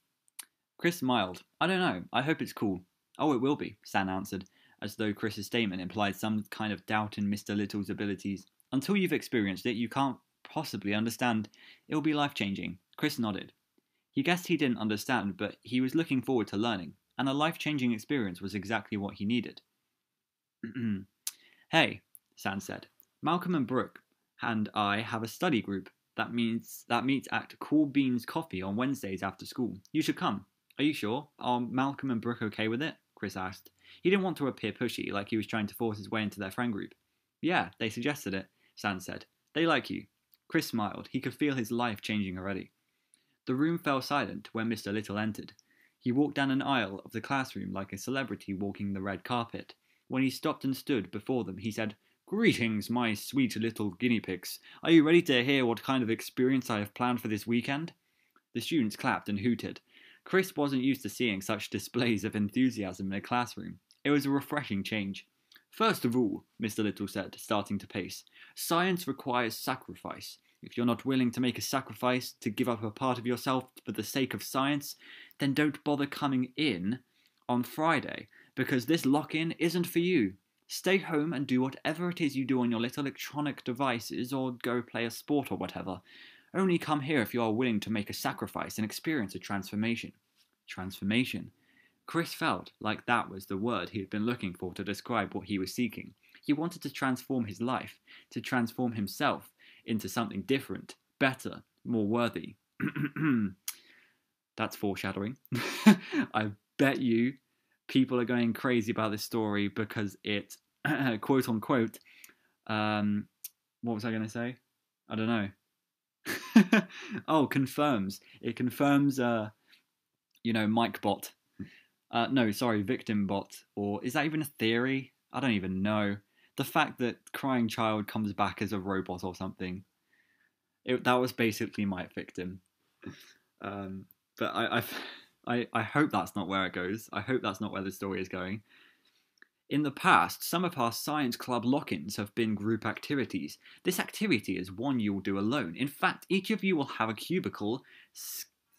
Chris smiled. I don't know. I hope it's cool. Oh, it will be, San answered, as though Chris's statement implied some kind of doubt in Mr. Little's abilities. Until you've experienced it, you can't possibly understand. It will be life changing. Chris nodded. He guessed he didn't understand, but he was looking forward to learning, and a life changing experience was exactly what he needed. hey, San said. Malcolm and Brooke and I have a study group that means that meets at Cool Beans Coffee on Wednesdays after school. You should come. Are you sure? Are Malcolm and Brooke okay with it? Chris asked. He didn't want to appear pushy, like he was trying to force his way into their friend group. Yeah, they suggested it, San said. They like you. Chris smiled. He could feel his life changing already. The room fell silent when Mr. Little entered. He walked down an aisle of the classroom like a celebrity walking the red carpet. When he stopped and stood before them, he said, Greetings, my sweet little guinea pigs. Are you ready to hear what kind of experience I have planned for this weekend? The students clapped and hooted. Chris wasn't used to seeing such displays of enthusiasm in a classroom. It was a refreshing change. First of all, Mr. Little said, starting to pace, science requires sacrifice. If you're not willing to make a sacrifice to give up a part of yourself for the sake of science, then don't bother coming in on Friday because this lock in isn't for you. Stay home and do whatever it is you do on your little electronic devices or go play a sport or whatever. Only come here if you are willing to make a sacrifice and experience a transformation. Transformation. Chris felt like that was the word he had been looking for to describe what he was seeking. He wanted to transform his life, to transform himself into something different, better, more worthy. That's foreshadowing. I bet you people are going crazy about this story because it, quote unquote, um, what was I going to say? I don't know. oh, confirms. It confirms, uh, you know, Mike Bot. Uh, no, sorry, Victim Bot. Or is that even a theory? I don't even know. The fact that Crying Child comes back as a robot or something. It, that was basically my victim. Um, but I, I, I, I hope that's not where it goes. I hope that's not where the story is going. In the past, some of our science club lock ins have been group activities. This activity is one you will do alone. In fact, each of you will have a cubicle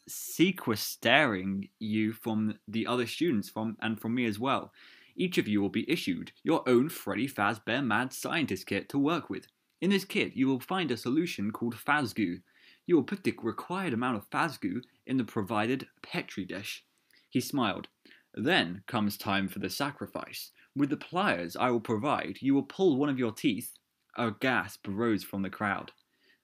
sequestering you from the other students from and from me as well. Each of you will be issued your own Freddy Fazbear Mad Scientist kit to work with. In this kit, you will find a solution called Fazgoo. You will put the required amount of Fazgoo in the provided Petri dish. He smiled. Then comes time for the sacrifice. With the pliers I will provide, you will pull one of your teeth. A gasp rose from the crowd.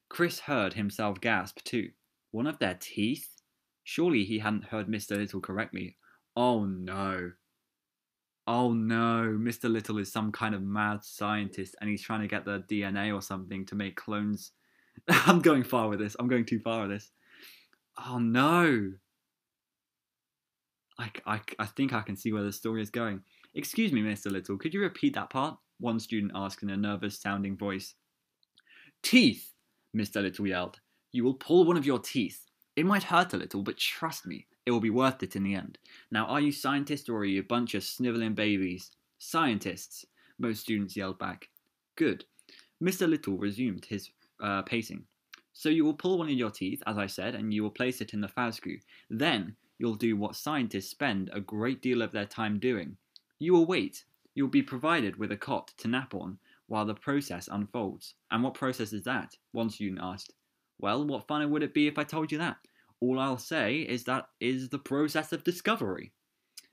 Chris heard himself gasp too. One of their teeth? Surely he hadn't heard Mr. Little correctly. Oh no. Oh no, Mr. Little is some kind of mad scientist and he's trying to get the DNA or something to make clones. I'm going far with this. I'm going too far with this. Oh no. I, I, I think I can see where the story is going. Excuse me, Mr. Little, could you repeat that part? One student asked in a nervous sounding voice. Teeth, Mr. Little yelled. You will pull one of your teeth. It might hurt a little, but trust me, it will be worth it in the end. Now, are you scientists or are you a bunch of sniveling babies? Scientists, most students yelled back. Good. Mr. Little resumed his uh, pacing. So you will pull one of your teeth, as I said, and you will place it in the Fazgoo. Then you'll do what scientists spend a great deal of their time doing you will wait. You will be provided with a cot to nap on while the process unfolds. And what process is that? One student asked. Well, what fun would it be if I told you that? All I'll say is that is the process of discovery.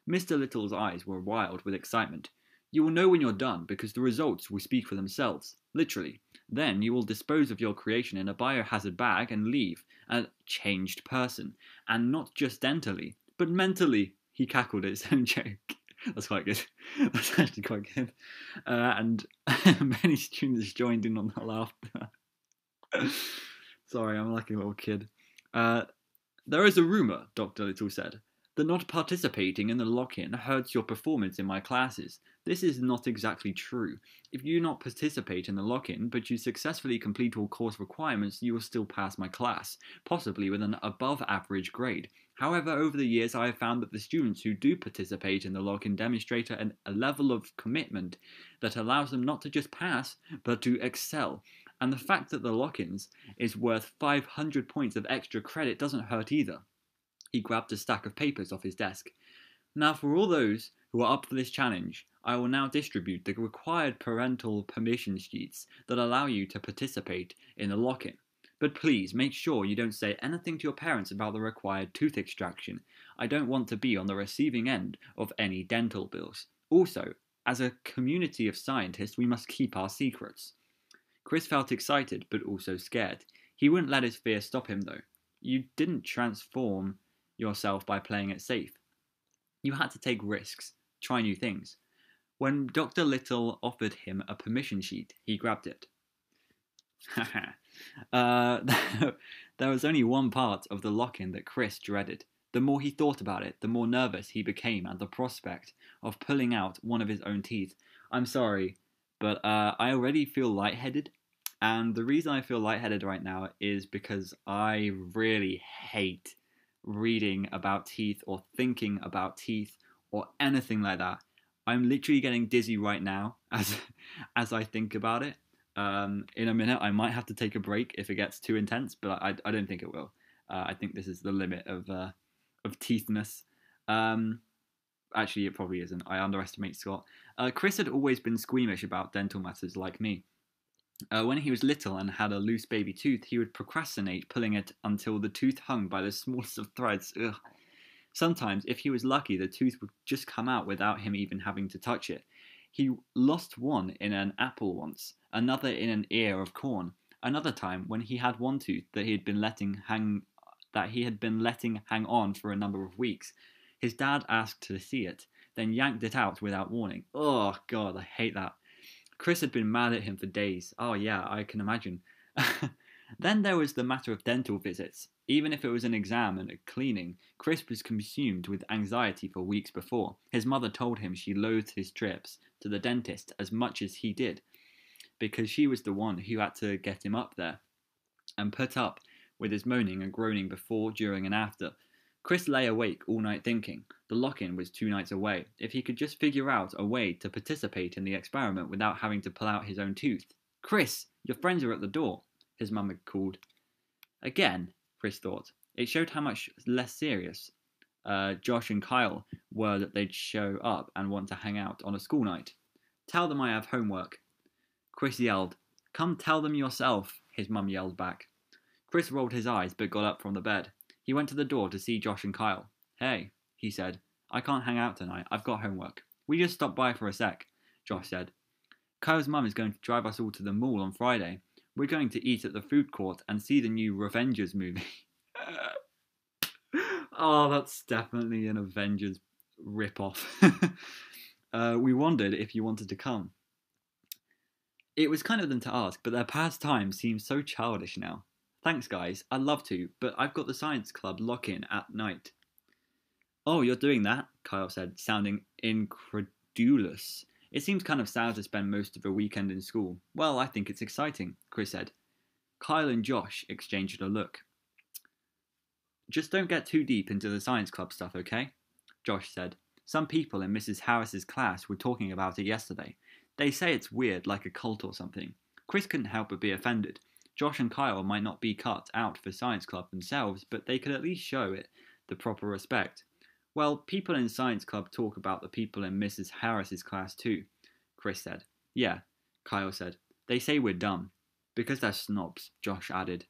Mr. Little's eyes were wild with excitement. You will know when you're done because the results will speak for themselves, literally. Then you will dispose of your creation in a biohazard bag and leave a changed person. And not just dentally, but mentally, he cackled at his own joke. That's quite good. That's actually quite good. Uh, and many students joined in on the laughter. Sorry, I'm like a little kid. Uh, there is a rumour, Dr. Little said, that not participating in the lock in hurts your performance in my classes. This is not exactly true. If you do not participate in the lock in, but you successfully complete all course requirements, you will still pass my class, possibly with an above average grade. However, over the years, I have found that the students who do participate in the lock in demonstrate a level of commitment that allows them not to just pass, but to excel. And the fact that the lock ins is worth 500 points of extra credit doesn't hurt either. He grabbed a stack of papers off his desk. Now, for all those who are up for this challenge, I will now distribute the required parental permission sheets that allow you to participate in the lock in. But please make sure you don't say anything to your parents about the required tooth extraction. I don't want to be on the receiving end of any dental bills. Also, as a community of scientists, we must keep our secrets. Chris felt excited but also scared. He wouldn't let his fear stop him though. You didn't transform yourself by playing it safe. You had to take risks, try new things. When Dr. Little offered him a permission sheet, he grabbed it. uh, there was only one part of the lock in that Chris dreaded. The more he thought about it, the more nervous he became at the prospect of pulling out one of his own teeth. I'm sorry, but uh, I already feel lightheaded. And the reason I feel lightheaded right now is because I really hate reading about teeth or thinking about teeth or anything like that. I'm literally getting dizzy right now as as I think about it. Um, in a minute, I might have to take a break if it gets too intense, but I, I don't think it will. Uh, I think this is the limit of uh, of teethness. Um, actually, it probably isn't. I underestimate Scott. Uh, Chris had always been squeamish about dental matters, like me. Uh, when he was little and had a loose baby tooth, he would procrastinate pulling it until the tooth hung by the smallest of threads. Ugh. Sometimes, if he was lucky, the tooth would just come out without him even having to touch it. He lost one in an apple once, another in an ear of corn, another time when he had one tooth that he had been letting hang that he had been letting hang on for a number of weeks. His dad asked to see it, then yanked it out without warning. Oh god, I hate that. Chris had been mad at him for days. Oh yeah, I can imagine. then there was the matter of dental visits. Even if it was an exam and a cleaning, Chris was consumed with anxiety for weeks before. His mother told him she loathed his trips to the dentist as much as he did, because she was the one who had to get him up there and put up with his moaning and groaning before, during, and after. Chris lay awake all night thinking. The lock in was two nights away. If he could just figure out a way to participate in the experiment without having to pull out his own tooth. Chris, your friends are at the door, his mum had called. Again, Chris thought. It showed how much less serious uh, Josh and Kyle were that they'd show up and want to hang out on a school night. Tell them I have homework. Chris yelled. Come tell them yourself, his mum yelled back. Chris rolled his eyes but got up from the bed. He went to the door to see Josh and Kyle. Hey, he said, I can't hang out tonight. I've got homework. We just stop by for a sec, Josh said. Kyle's mum is going to drive us all to the mall on Friday. We're going to eat at the food court and see the new Revengers movie. oh, that's definitely an Avengers rip-off. uh, we wondered if you wanted to come. It was kind of them to ask, but their past time seems so childish now. Thanks, guys. I'd love to, but I've got the science club lock in at night. Oh, you're doing that? Kyle said, sounding incredulous. It seems kind of sad to spend most of a weekend in school. Well, I think it's exciting, Chris said. Kyle and Josh exchanged a look. Just don't get too deep into the science club stuff, okay? Josh said. Some people in Mrs. Harris's class were talking about it yesterday. They say it's weird, like a cult or something. Chris couldn't help but be offended. Josh and Kyle might not be cut out for Science Club themselves, but they could at least show it the proper respect. Well, people in Science Club talk about the people in Mrs. Harris's class too, Chris said. Yeah, Kyle said. They say we're dumb. Because they're snobs, Josh added.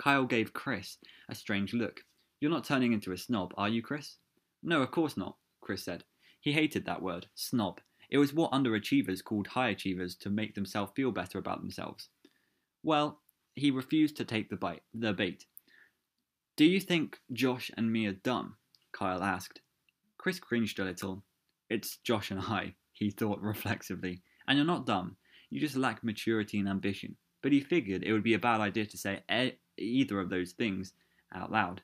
Kyle gave Chris a strange look. You're not turning into a snob, are you, Chris? No, of course not, Chris said. He hated that word, snob. It was what underachievers called high achievers to make themselves feel better about themselves. Well, he refused to take the bite, the bait. Do you think Josh and me are dumb? Kyle asked. Chris cringed a little. It's Josh and I, he thought reflexively. And you're not dumb. You just lack maturity and ambition. But he figured it would be a bad idea to say e- either of those things out loud.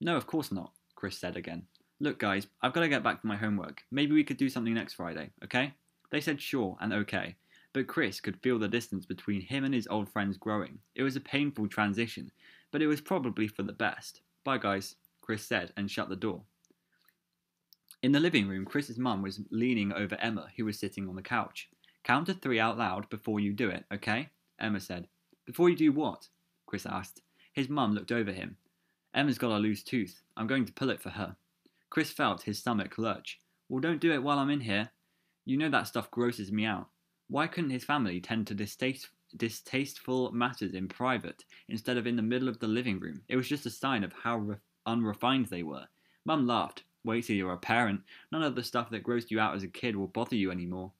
No, of course not, Chris said again. Look, guys, I've got to get back to my homework. Maybe we could do something next Friday, okay? They said sure and okay, but Chris could feel the distance between him and his old friends growing. It was a painful transition, but it was probably for the best. Bye, guys, Chris said and shut the door. In the living room, Chris's mum was leaning over Emma, who was sitting on the couch. Count to three out loud before you do it, okay? Emma said. Before you do what? Chris asked. His mum looked over him. Emma's got a loose tooth. I'm going to pull it for her. Chris felt his stomach lurch. Well, don't do it while I'm in here. You know that stuff grosses me out. Why couldn't his family tend to distaste, distasteful matters in private instead of in the middle of the living room? It was just a sign of how re- unrefined they were. Mum laughed. Wait till you're a parent. None of the stuff that grossed you out as a kid will bother you anymore.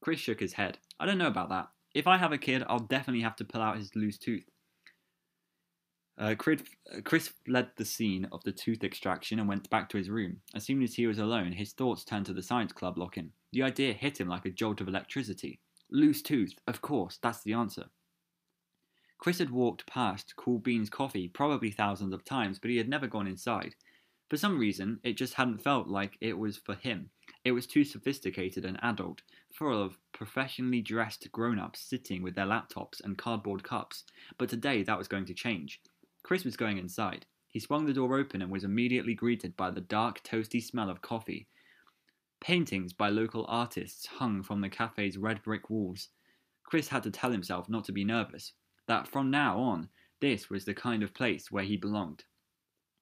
Chris shook his head. I don't know about that. If I have a kid, I'll definitely have to pull out his loose tooth. Uh, Chris fled the scene of the tooth extraction and went back to his room. As soon as he was alone, his thoughts turned to the science club lock in. The idea hit him like a jolt of electricity. Loose tooth, of course, that's the answer. Chris had walked past Cool Beans Coffee probably thousands of times, but he had never gone inside. For some reason, it just hadn't felt like it was for him. It was too sophisticated and adult, full of professionally dressed grown ups sitting with their laptops and cardboard cups. But today that was going to change. Chris was going inside. He swung the door open and was immediately greeted by the dark, toasty smell of coffee Paintings by local artists hung from the cafe's red brick walls. Chris had to tell himself not to be nervous, that from now on, this was the kind of place where he belonged.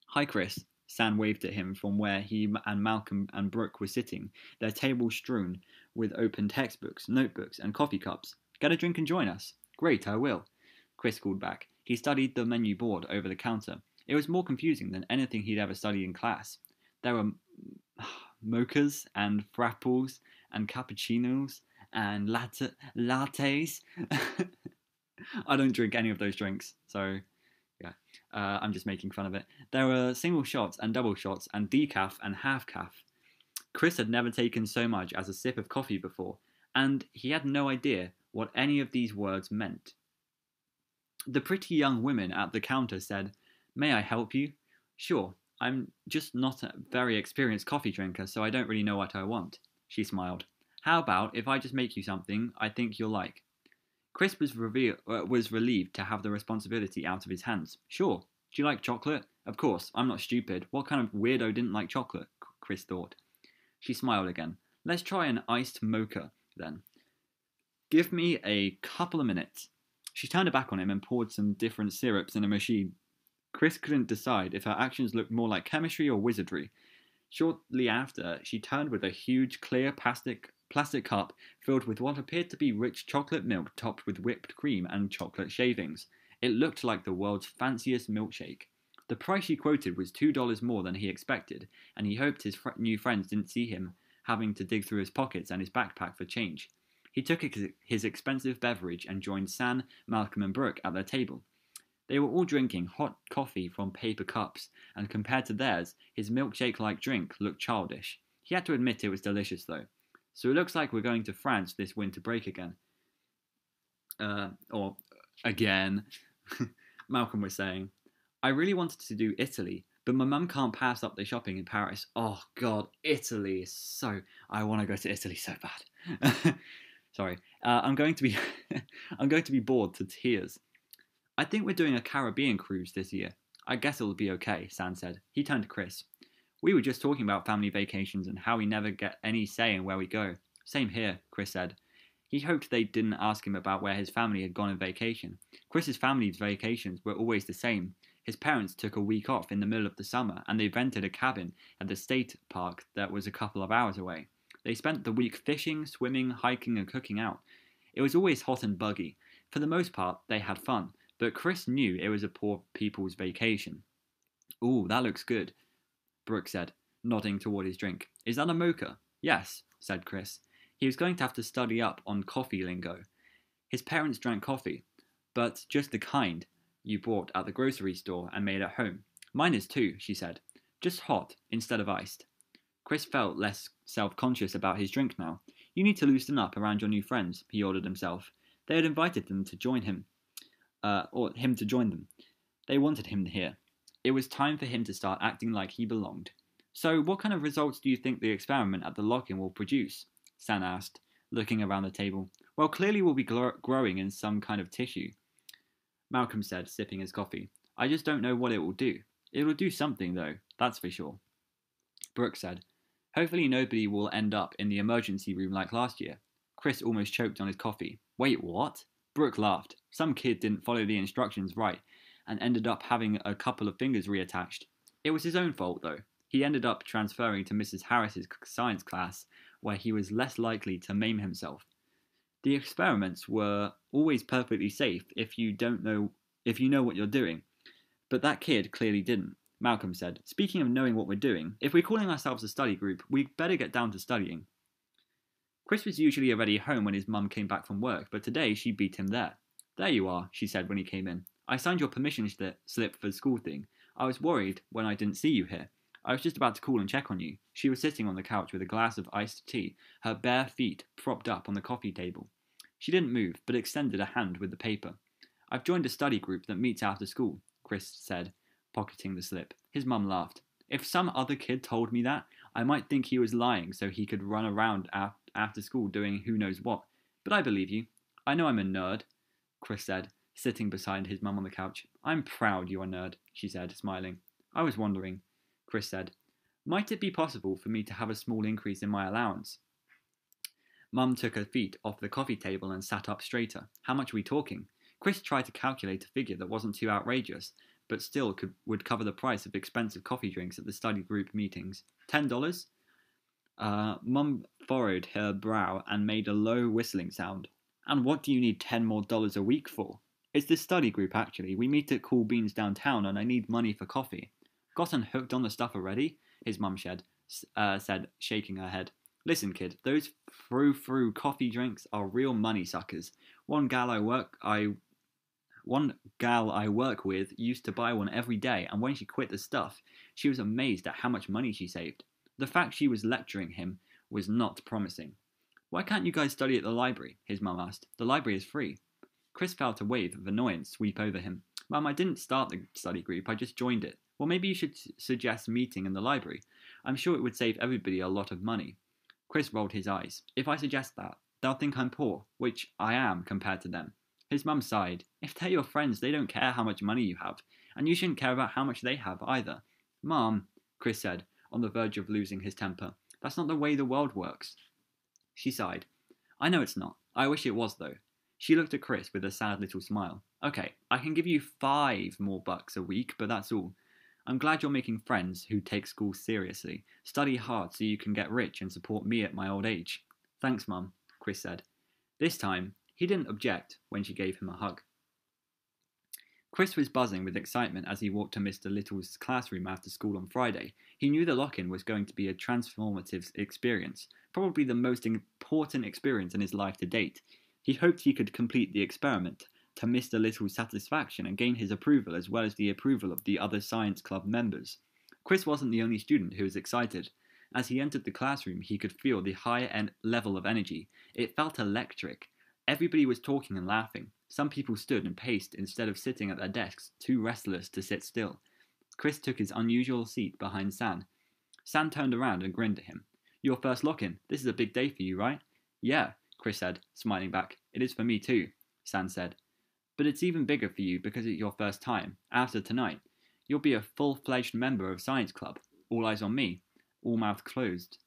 Hi, Chris. San waved at him from where he and Malcolm and Brooke were sitting, their table strewn with open textbooks, notebooks, and coffee cups. Get a drink and join us. Great, I will. Chris called back. He studied the menu board over the counter. It was more confusing than anything he'd ever studied in class. There were mochas and frapples and cappuccinos and latte, lattes. I don't drink any of those drinks, so yeah, uh, I'm just making fun of it. There were single shots and double shots and decaf and half caff. Chris had never taken so much as a sip of coffee before, and he had no idea what any of these words meant. The pretty young women at the counter said, May I help you? Sure, I'm just not a very experienced coffee drinker, so I don't really know what I want. She smiled. How about if I just make you something I think you'll like? Chris was, reveal- uh, was relieved to have the responsibility out of his hands. Sure. Do you like chocolate? Of course, I'm not stupid. What kind of weirdo didn't like chocolate? Chris thought. She smiled again. Let's try an iced mocha, then. Give me a couple of minutes. She turned her back on him and poured some different syrups in a machine. Chris couldn't decide if her actions looked more like chemistry or wizardry. Shortly after, she turned with a huge clear plastic plastic cup filled with what appeared to be rich chocolate milk topped with whipped cream and chocolate shavings. It looked like the world's fanciest milkshake. The price she quoted was two dollars more than he expected, and he hoped his fr- new friends didn't see him having to dig through his pockets and his backpack for change. He took his expensive beverage and joined San, Malcolm, and Brooke at their table. They were all drinking hot coffee from paper cups, and compared to theirs, his milkshake like drink looked childish. He had to admit it was delicious, though. So it looks like we're going to France this winter break again. Uh, or again, Malcolm was saying. I really wanted to do Italy, but my mum can't pass up the shopping in Paris. Oh God, Italy is so. I want to go to Italy so bad. Sorry, uh, I'm going to be. I'm going to be bored to tears. I think we're doing a Caribbean cruise this year. I guess it'll be okay, San said. He turned to Chris. We were just talking about family vacations and how we never get any say in where we go. Same here, Chris said. He hoped they didn't ask him about where his family had gone on vacation. Chris's family's vacations were always the same. His parents took a week off in the middle of the summer and they rented a cabin at the state park that was a couple of hours away. They spent the week fishing, swimming, hiking, and cooking out. It was always hot and buggy. For the most part, they had fun, but Chris knew it was a poor people's vacation. Ooh, that looks good. Brooke said, nodding toward his drink. Is that a mocha? Yes, said Chris. He was going to have to study up on coffee lingo. His parents drank coffee, but just the kind you bought at the grocery store and made at home. Mine is too, she said. Just hot instead of iced. Chris felt less self conscious about his drink now. You need to loosen up around your new friends, he ordered himself. They had invited them to join him, uh, or him to join them. They wanted him here. It was time for him to start acting like he belonged. So, what kind of results do you think the experiment at the lock-in will produce? San asked, looking around the table. Well, clearly we'll be growing in some kind of tissue. Malcolm said, sipping his coffee. I just don't know what it will do. It will do something, though, that's for sure. Brooke said, Hopefully nobody will end up in the emergency room like last year. Chris almost choked on his coffee. Wait, what? Brooke laughed. Some kid didn't follow the instructions right and ended up having a couple of fingers reattached. It was his own fault, though. He ended up transferring to Mrs. Harris's science class, where he was less likely to maim himself. The experiments were always perfectly safe if you don't know if you know what you're doing, but that kid clearly didn't. Malcolm said, Speaking of knowing what we're doing, if we're calling ourselves a study group, we'd better get down to studying. Chris was usually already home when his mum came back from work, but today she beat him there. There you are, she said when he came in. I signed your permission slip for the school thing. I was worried when I didn't see you here. I was just about to call and check on you. She was sitting on the couch with a glass of iced tea, her bare feet propped up on the coffee table. She didn't move, but extended a hand with the paper. I've joined a study group that meets after school, Chris said, pocketing the slip. His mum laughed. If some other kid told me that, I might think he was lying so he could run around after school doing who knows what. But I believe you. I know I'm a nerd, Chris said, sitting beside his mum on the couch. I'm proud you're a nerd, she said, smiling. I was wondering, Chris said, might it be possible for me to have a small increase in my allowance? Mum took her feet off the coffee table and sat up straighter. How much are we talking? Chris tried to calculate a figure that wasn't too outrageous, but still could, would cover the price of expensive coffee drinks at the study group meetings. Ten dollars? Uh, Mum furrowed her brow and made a low whistling sound. And what do you need ten more dollars a week for? It's this study group, actually. We meet at Cool Beans downtown, and I need money for coffee. Gotten hooked on the stuff already? His mum said, uh, said, shaking her head. Listen, kid, those frou-frou coffee drinks are real money suckers. One gal I work I one gal I work with used to buy one every day, and when she quit the stuff, she was amazed at how much money she saved. The fact she was lecturing him was not promising. Why can't you guys study at the library? his mum asked. The library is free. Chris felt a wave of annoyance sweep over him. Mum, I didn't start the study group, I just joined it. Well, maybe you should suggest meeting in the library. I'm sure it would save everybody a lot of money. Chris rolled his eyes. If I suggest that, they'll think I'm poor, which I am compared to them. His mum sighed. If they're your friends, they don't care how much money you have, and you shouldn't care about how much they have either. Mom, Chris said, on the verge of losing his temper, that's not the way the world works. She sighed. I know it's not. I wish it was, though. She looked at Chris with a sad little smile. Okay, I can give you five more bucks a week, but that's all. I'm glad you're making friends who take school seriously. Study hard so you can get rich and support me at my old age. Thanks, Mum, Chris said. This time, he didn't object when she gave him a hug. Chris was buzzing with excitement as he walked to Mr. Little's classroom after school on Friday. He knew the lock in was going to be a transformative experience, probably the most important experience in his life to date. He hoped he could complete the experiment, to Mr. Little's satisfaction and gain his approval as well as the approval of the other science club members. Chris wasn't the only student who was excited. As he entered the classroom, he could feel the higher en- level of energy. It felt electric. Everybody was talking and laughing. Some people stood and paced instead of sitting at their desks, too restless to sit still. Chris took his unusual seat behind San. San turned around and grinned at him. Your first lock in. This is a big day for you, right? Yeah, Chris said, smiling back. It is for me too, San said. But it's even bigger for you because it's your first time. After tonight, you'll be a full fledged member of Science Club. All eyes on me. All mouth closed.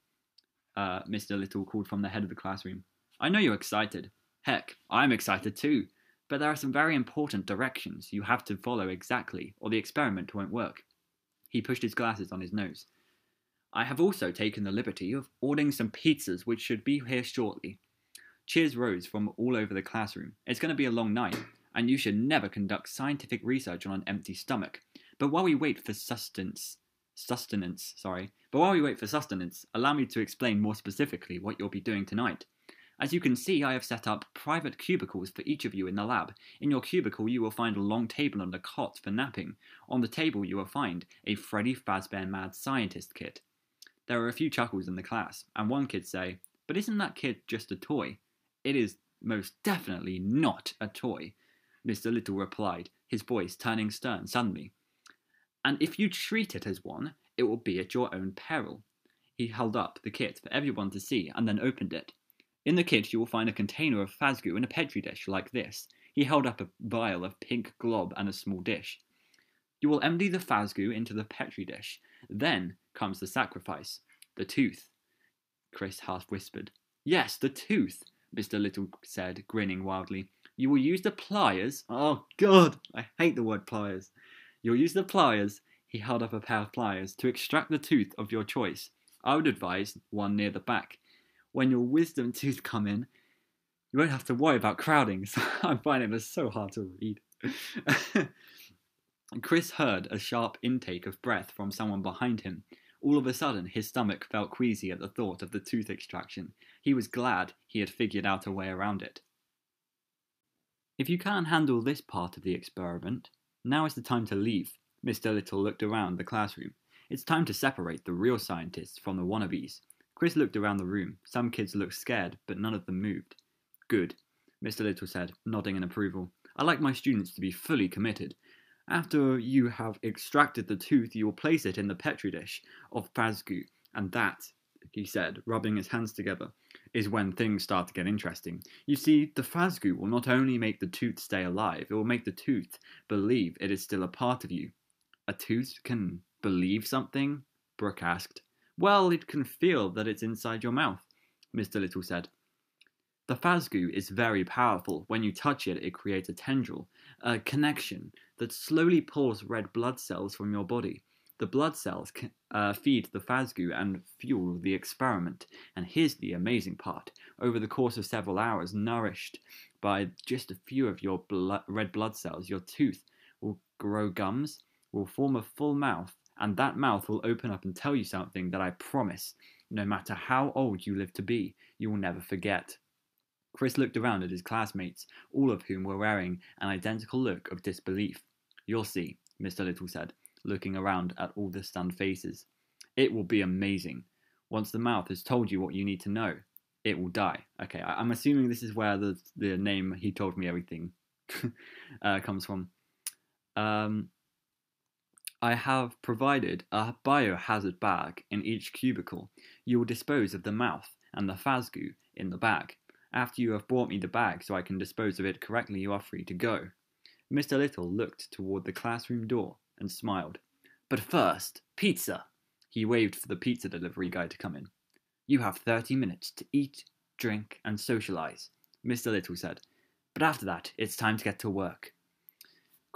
Uh, Mr. Little called from the head of the classroom. I know you're excited. Heck, I'm excited too. But there are some very important directions you have to follow exactly, or the experiment won't work. He pushed his glasses on his nose. I have also taken the liberty of ordering some pizzas which should be here shortly. Cheers rose from all over the classroom. It's going to be a long night, and you should never conduct scientific research on an empty stomach. But while we wait for sustenance, sustenance, sorry, but while we wait for sustenance, allow me to explain more specifically what you'll be doing tonight. As you can see, I have set up private cubicles for each of you in the lab. In your cubicle, you will find a long table and a cot for napping. On the table, you will find a Freddy Fazbear Mad Scientist kit. There are a few chuckles in the class, and one kid say, But isn't that kit just a toy? It is most definitely not a toy. Mr. Little replied, his voice turning stern suddenly. And if you treat it as one, it will be at your own peril. He held up the kit for everyone to see and then opened it. In the kit, you will find a container of Fazgoo in a petri dish like this. He held up a vial of pink glob and a small dish. You will empty the Fazgoo into the petri dish. Then comes the sacrifice the tooth. Chris half whispered. Yes, the tooth, Mr. Little said, grinning wildly. You will use the pliers. Oh, God, I hate the word pliers. You'll use the pliers. He held up a pair of pliers to extract the tooth of your choice. I would advise one near the back. When your wisdom tooth come in, you won't have to worry about crowding. So I'm finding this so hard to read. Chris heard a sharp intake of breath from someone behind him. All of a sudden, his stomach felt queasy at the thought of the tooth extraction. He was glad he had figured out a way around it. If you can't handle this part of the experiment, now is the time to leave. Mr. Little looked around the classroom. It's time to separate the real scientists from the wannabes. Chris looked around the room. Some kids looked scared, but none of them moved. Good, Mr. Little said, nodding in approval. I like my students to be fully committed. After you have extracted the tooth, you will place it in the petri dish of Fazgoo, and that, he said, rubbing his hands together, is when things start to get interesting. You see, the Fazgoo will not only make the tooth stay alive, it will make the tooth believe it is still a part of you. A tooth can believe something? Brooke asked. Well, it can feel that it's inside your mouth, Mr. Little said. The Fazgoo is very powerful. When you touch it, it creates a tendril, a connection that slowly pulls red blood cells from your body. The blood cells uh, feed the Fazgoo and fuel the experiment. And here's the amazing part. Over the course of several hours, nourished by just a few of your blood, red blood cells, your tooth will grow gums, will form a full mouth, and that mouth will open up and tell you something that I promise No matter how old you live to be, you will never forget. Chris looked around at his classmates, all of whom were wearing an identical look of disbelief. You'll see, Mr. Little said, looking around at all the stunned faces. It will be amazing. Once the mouth has told you what you need to know, it will die. Okay, I- am assuming this is where the the name he told me everything uh, comes from. Um, I have provided a biohazard bag in each cubicle. You will dispose of the mouth and the Fazgoo in the bag. After you have brought me the bag so I can dispose of it correctly, you are free to go. Mr. Little looked toward the classroom door and smiled. But first, pizza! He waved for the pizza delivery guy to come in. You have thirty minutes to eat, drink, and socialize, Mr. Little said. But after that, it's time to get to work.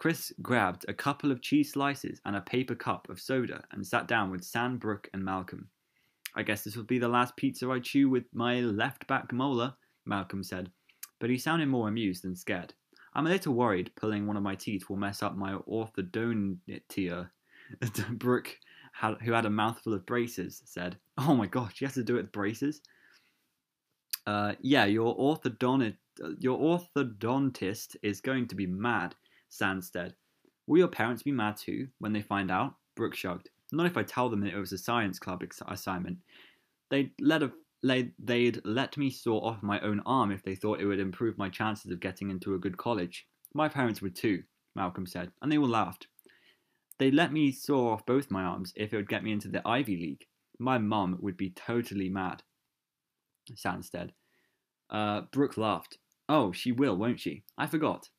Chris grabbed a couple of cheese slices and a paper cup of soda and sat down with Sam, Brooke, and Malcolm. I guess this will be the last pizza I chew with my left back molar, Malcolm said, but he sounded more amused than scared. I'm a little worried pulling one of my teeth will mess up my orthodontia. Brooke, who had a mouthful of braces, said, Oh my gosh, you have to do it with braces? Uh, yeah, your orthodontist, your orthodontist is going to be mad. San said. Will your parents be mad too when they find out? Brooke shrugged. Not if I tell them it was a science club ex- assignment. They'd let, a, they'd let me saw off my own arm if they thought it would improve my chances of getting into a good college. My parents would too, Malcolm said, and they all laughed. They'd let me saw off both my arms if it would get me into the Ivy League. My mum would be totally mad. San said. Uh, Brooke laughed. Oh, she will, won't she? I forgot.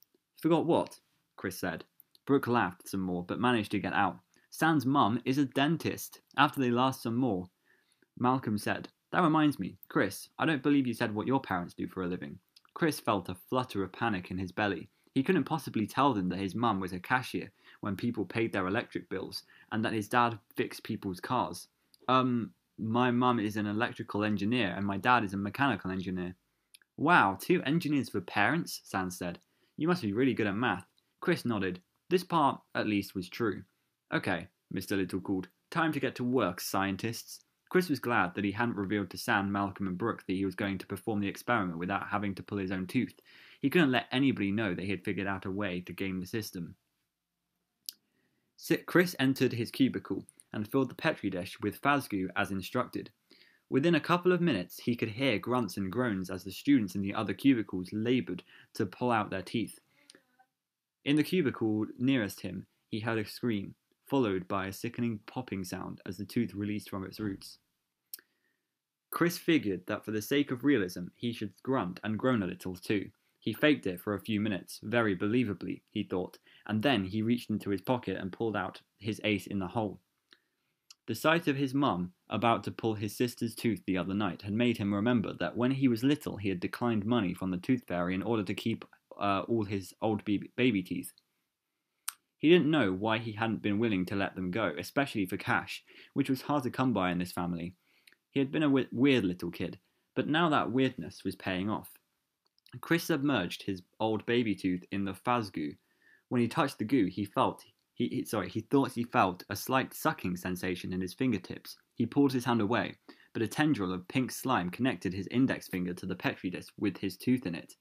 Forgot what? Chris said. Brooke laughed some more, but managed to get out. Sam's mum is a dentist. After they laughed some more, Malcolm said, That reminds me, Chris, I don't believe you said what your parents do for a living. Chris felt a flutter of panic in his belly. He couldn't possibly tell them that his mum was a cashier when people paid their electric bills, and that his dad fixed people's cars. Um, my mum is an electrical engineer, and my dad is a mechanical engineer. Wow, two engineers for parents? Sam said. You must be really good at math. Chris nodded. This part, at least, was true. Okay, Mr. Little called. Time to get to work, scientists. Chris was glad that he hadn't revealed to Sam, Malcolm, and Brooke that he was going to perform the experiment without having to pull his own tooth. He couldn't let anybody know that he had figured out a way to game the system. Chris entered his cubicle and filled the petri dish with Fazgoo as instructed. Within a couple of minutes, he could hear grunts and groans as the students in the other cubicles laboured to pull out their teeth. In the cubicle nearest him, he heard a scream, followed by a sickening popping sound as the tooth released from its roots. Chris figured that for the sake of realism, he should grunt and groan a little too. He faked it for a few minutes, very believably, he thought, and then he reached into his pocket and pulled out his ace in the hole. The sight of his mum about to pull his sister's tooth the other night had made him remember that when he was little he had declined money from the tooth fairy in order to keep uh, all his old baby, teeth. He didn't know why he hadn't been willing to let them go, especially for cash, which was hard to come by in this family. He had been a weird little kid, but now that weirdness was paying off. Chris submerged his old baby tooth in the Fazgoo. When he touched the goo, he felt he sorry he thought he felt a slight sucking sensation in his fingertips. He pulled his hand away, but a tendril of pink slime connected his index finger to the petri dish with his tooth in it.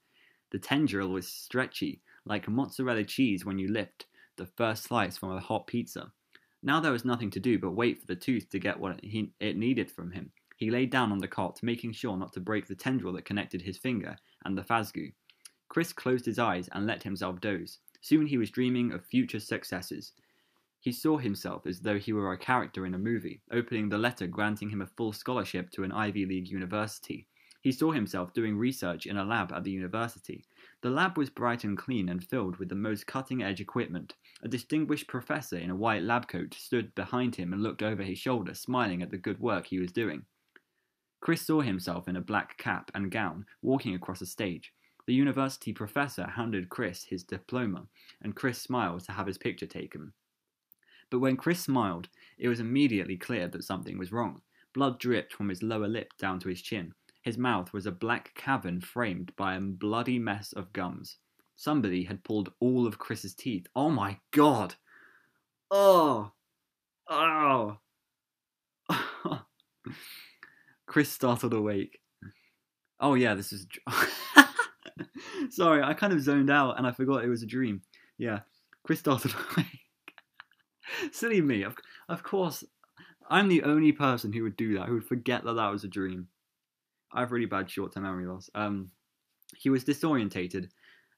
The tendril was stretchy, like mozzarella cheese when you lift the first slice from a hot pizza. Now there was nothing to do but wait for the tooth to get what it needed from him. He lay down on the cot, making sure not to break the tendril that connected his finger and the Fazgoo. Chris closed his eyes and let himself doze. Soon he was dreaming of future successes. He saw himself as though he were a character in a movie, opening the letter granting him a full scholarship to an Ivy League university. He saw himself doing research in a lab at the university. The lab was bright and clean and filled with the most cutting edge equipment. A distinguished professor in a white lab coat stood behind him and looked over his shoulder, smiling at the good work he was doing. Chris saw himself in a black cap and gown, walking across a stage. The university professor handed Chris his diploma, and Chris smiled to have his picture taken. But when Chris smiled, it was immediately clear that something was wrong. Blood dripped from his lower lip down to his chin. His mouth was a black cavern framed by a bloody mess of gums. Somebody had pulled all of Chris's teeth. Oh my god! Oh! Oh! Chris startled awake. Oh yeah, this is. Sorry, I kind of zoned out and I forgot it was a dream. Yeah, Chris started awake. Silly me. Of, of course, I'm the only person who would do that, who would forget that that was a dream. I have really bad short-term memory loss. Um, he was disorientated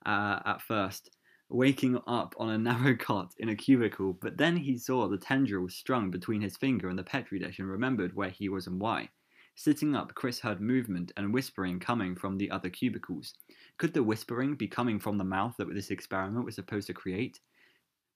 uh, at first, waking up on a narrow cot in a cubicle, but then he saw the tendril strung between his finger and the petri dish and remembered where he was and why. Sitting up, Chris heard movement and whispering coming from the other cubicles. Could the whispering be coming from the mouth that this experiment was supposed to create?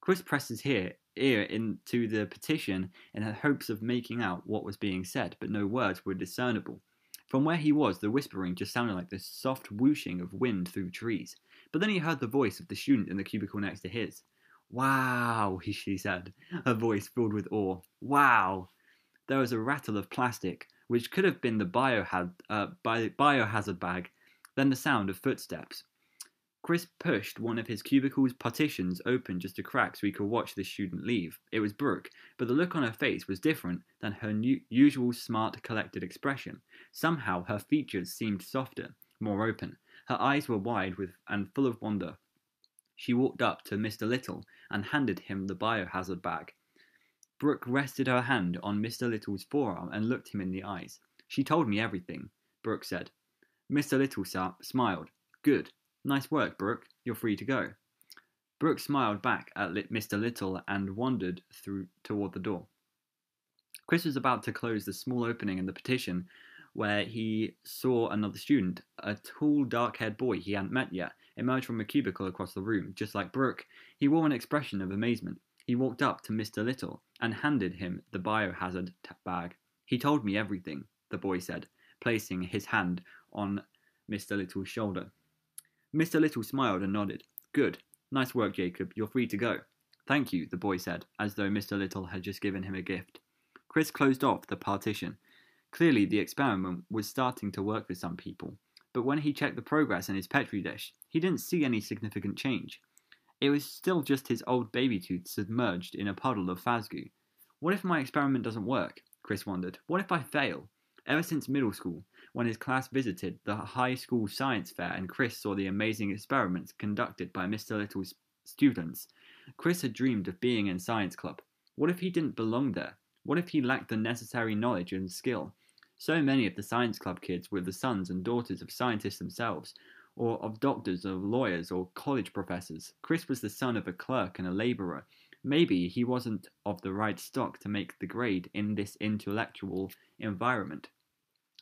Chris pressed his ear, ear into the petition in hopes of making out what was being said, but no words were discernible. From where he was, the whispering just sounded like the soft whooshing of wind through trees. But then he heard the voice of the student in the cubicle next to his. Wow, he, she said, her voice filled with awe. Wow! There was a rattle of plastic, which could have been the uh, bi- biohazard bag, then the sound of footsteps. Chris pushed one of his cubicle's partitions open just a crack so he could watch the student leave. It was Brooke, but the look on her face was different than her usual smart, collected expression. Somehow her features seemed softer, more open. Her eyes were wide with and full of wonder. She walked up to Mr. Little and handed him the biohazard bag. Brooke rested her hand on Mr. Little's forearm and looked him in the eyes. She told me everything, Brooke said. Mr. Little smiled. Good. Nice work, Brooke. You're free to go. Brooke smiled back at Mr. Little and wandered through toward the door. Chris was about to close the small opening in the petition where he saw another student, a tall, dark haired boy he hadn't met yet, emerge from a cubicle across the room. Just like Brooke, he wore an expression of amazement. He walked up to Mr. Little and handed him the biohazard bag. He told me everything, the boy said, placing his hand on Mr. Little's shoulder. Mr. Little smiled and nodded. Good. Nice work, Jacob. You're free to go. Thank you, the boy said, as though Mr. Little had just given him a gift. Chris closed off the partition. Clearly, the experiment was starting to work for some people, but when he checked the progress in his petri dish, he didn't see any significant change. It was still just his old baby tooth submerged in a puddle of Fazgoo. What if my experiment doesn't work? Chris wondered. What if I fail? Ever since middle school, when his class visited the high school science fair and Chris saw the amazing experiments conducted by Mr. Little's students, Chris had dreamed of being in science club. What if he didn't belong there? What if he lacked the necessary knowledge and skill? So many of the science club kids were the sons and daughters of scientists themselves, or of doctors or lawyers or college professors. Chris was the son of a clerk and a labourer. Maybe he wasn't of the right stock to make the grade in this intellectual environment.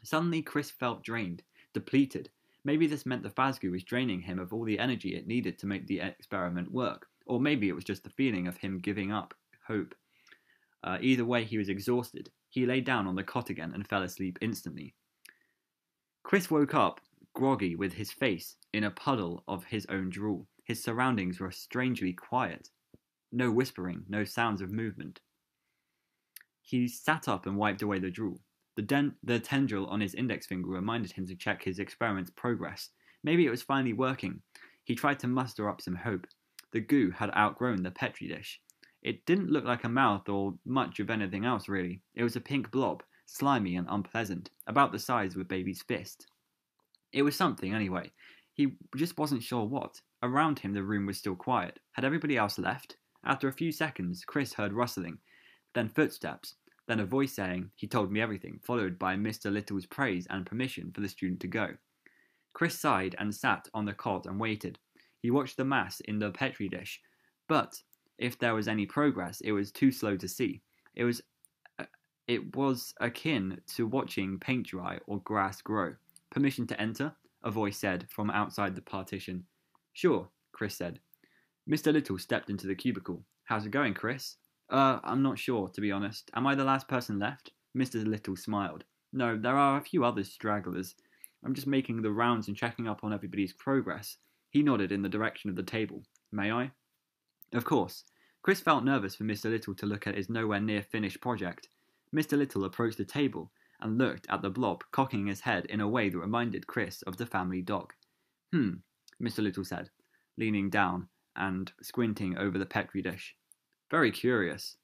Suddenly, Chris felt drained, depleted. Maybe this meant the Fazgoo was draining him of all the energy it needed to make the experiment work, or maybe it was just the feeling of him giving up hope. Uh, either way, he was exhausted. He lay down on the cot again and fell asleep instantly. Chris woke up, groggy, with his face in a puddle of his own drool. His surroundings were strangely quiet. No whispering, no sounds of movement. He sat up and wiped away the drool. The, den- the tendril on his index finger reminded him to check his experiment's progress. Maybe it was finally working. He tried to muster up some hope. The goo had outgrown the petri dish. It didn't look like a mouth or much of anything else, really. It was a pink blob, slimy and unpleasant, about the size of a baby's fist. It was something, anyway. He just wasn't sure what. Around him, the room was still quiet. Had everybody else left? After a few seconds, Chris heard rustling, then footsteps, then a voice saying, He told me everything, followed by Mr. Little's praise and permission for the student to go. Chris sighed and sat on the cot and waited. He watched the mass in the petri dish, but if there was any progress, it was too slow to see. It was uh, it was akin to watching paint dry or grass grow. Permission to enter? A voice said from outside the partition. Sure, Chris said. Mr. Little stepped into the cubicle. How's it going, Chris? Uh, I'm not sure, to be honest. Am I the last person left? Mr. Little smiled. No, there are a few other stragglers. I'm just making the rounds and checking up on everybody's progress. He nodded in the direction of the table. May I? Of course. Chris felt nervous for Mr. Little to look at his nowhere near finished project. Mr. Little approached the table and looked at the blob, cocking his head in a way that reminded Chris of the family dog. Hmm, Mr. Little said, leaning down and squinting over the petri dish. Very curious.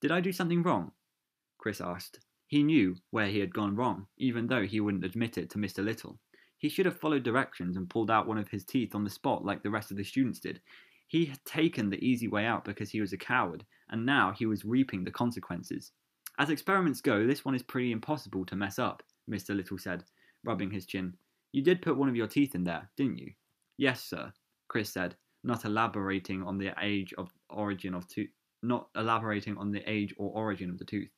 Did I do something wrong? Chris asked. He knew where he had gone wrong, even though he wouldn't admit it to Mr. Little. He should have followed directions and pulled out one of his teeth on the spot like the rest of the students did. He had taken the easy way out because he was a coward, and now he was reaping the consequences. As experiments go, this one is pretty impossible to mess up, Mr. Little said, rubbing his chin. You did put one of your teeth in there, didn't you? Yes, sir, Chris said, not elaborating on the age of origin of tooth not elaborating on the age or origin of the tooth.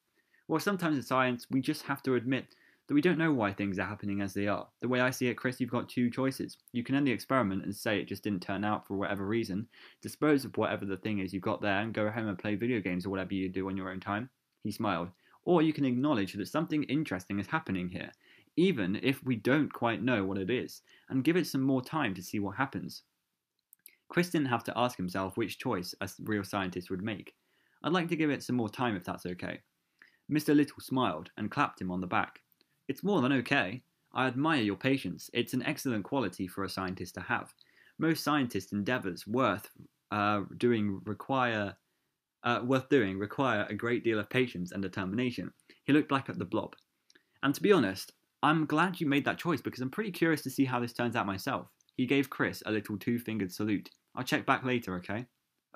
Well, sometimes in science, we just have to admit that we don't know why things are happening as they are. The way I see it, Chris, you've got two choices. You can end the experiment and say it just didn't turn out for whatever reason, dispose of whatever the thing is you've got there, and go home and play video games or whatever you do on your own time. He smiled. Or you can acknowledge that something interesting is happening here, even if we don't quite know what it is, and give it some more time to see what happens. Chris didn't have to ask himself which choice a real scientist would make. I'd like to give it some more time if that's okay. Mr. Little smiled and clapped him on the back. It's more than okay. I admire your patience. It's an excellent quality for a scientist to have. Most scientists' endeavours worth uh, doing require uh, worth doing require a great deal of patience and determination. He looked back at the blob. And to be honest, I'm glad you made that choice because I'm pretty curious to see how this turns out myself. He gave Chris a little two fingered salute. I'll check back later, okay?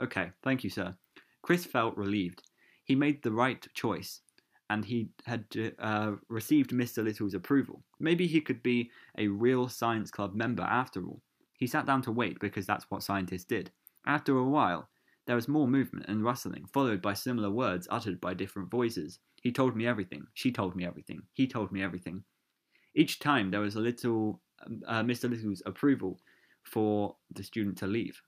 Okay, thank you, sir. Chris felt relieved. He made the right choice, and he had uh, received Mr. Little's approval. Maybe he could be a real science club member after all. He sat down to wait because that's what scientists did. After a while, there was more movement and rustling, followed by similar words uttered by different voices. He told me everything. She told me everything. He told me everything. Each time there was a little um, uh, Mr. Little's approval for the student to leave.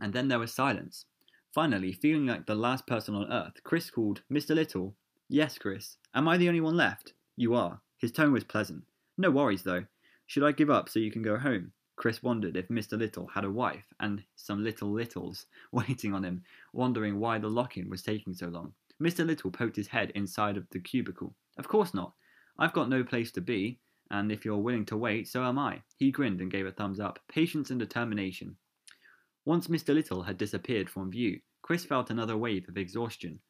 And then there was silence. Finally, feeling like the last person on earth, Chris called, Mr. Little. Yes, Chris. Am I the only one left? You are. His tone was pleasant. No worries, though. Should I give up so you can go home? Chris wondered if Mr. Little had a wife and some little littles waiting on him, wondering why the lock in was taking so long. Mr. Little poked his head inside of the cubicle. Of course not. I've got no place to be, and if you're willing to wait, so am I. He grinned and gave a thumbs up. Patience and determination. Once Mr. Little had disappeared from view, Chris felt another wave of exhaustion.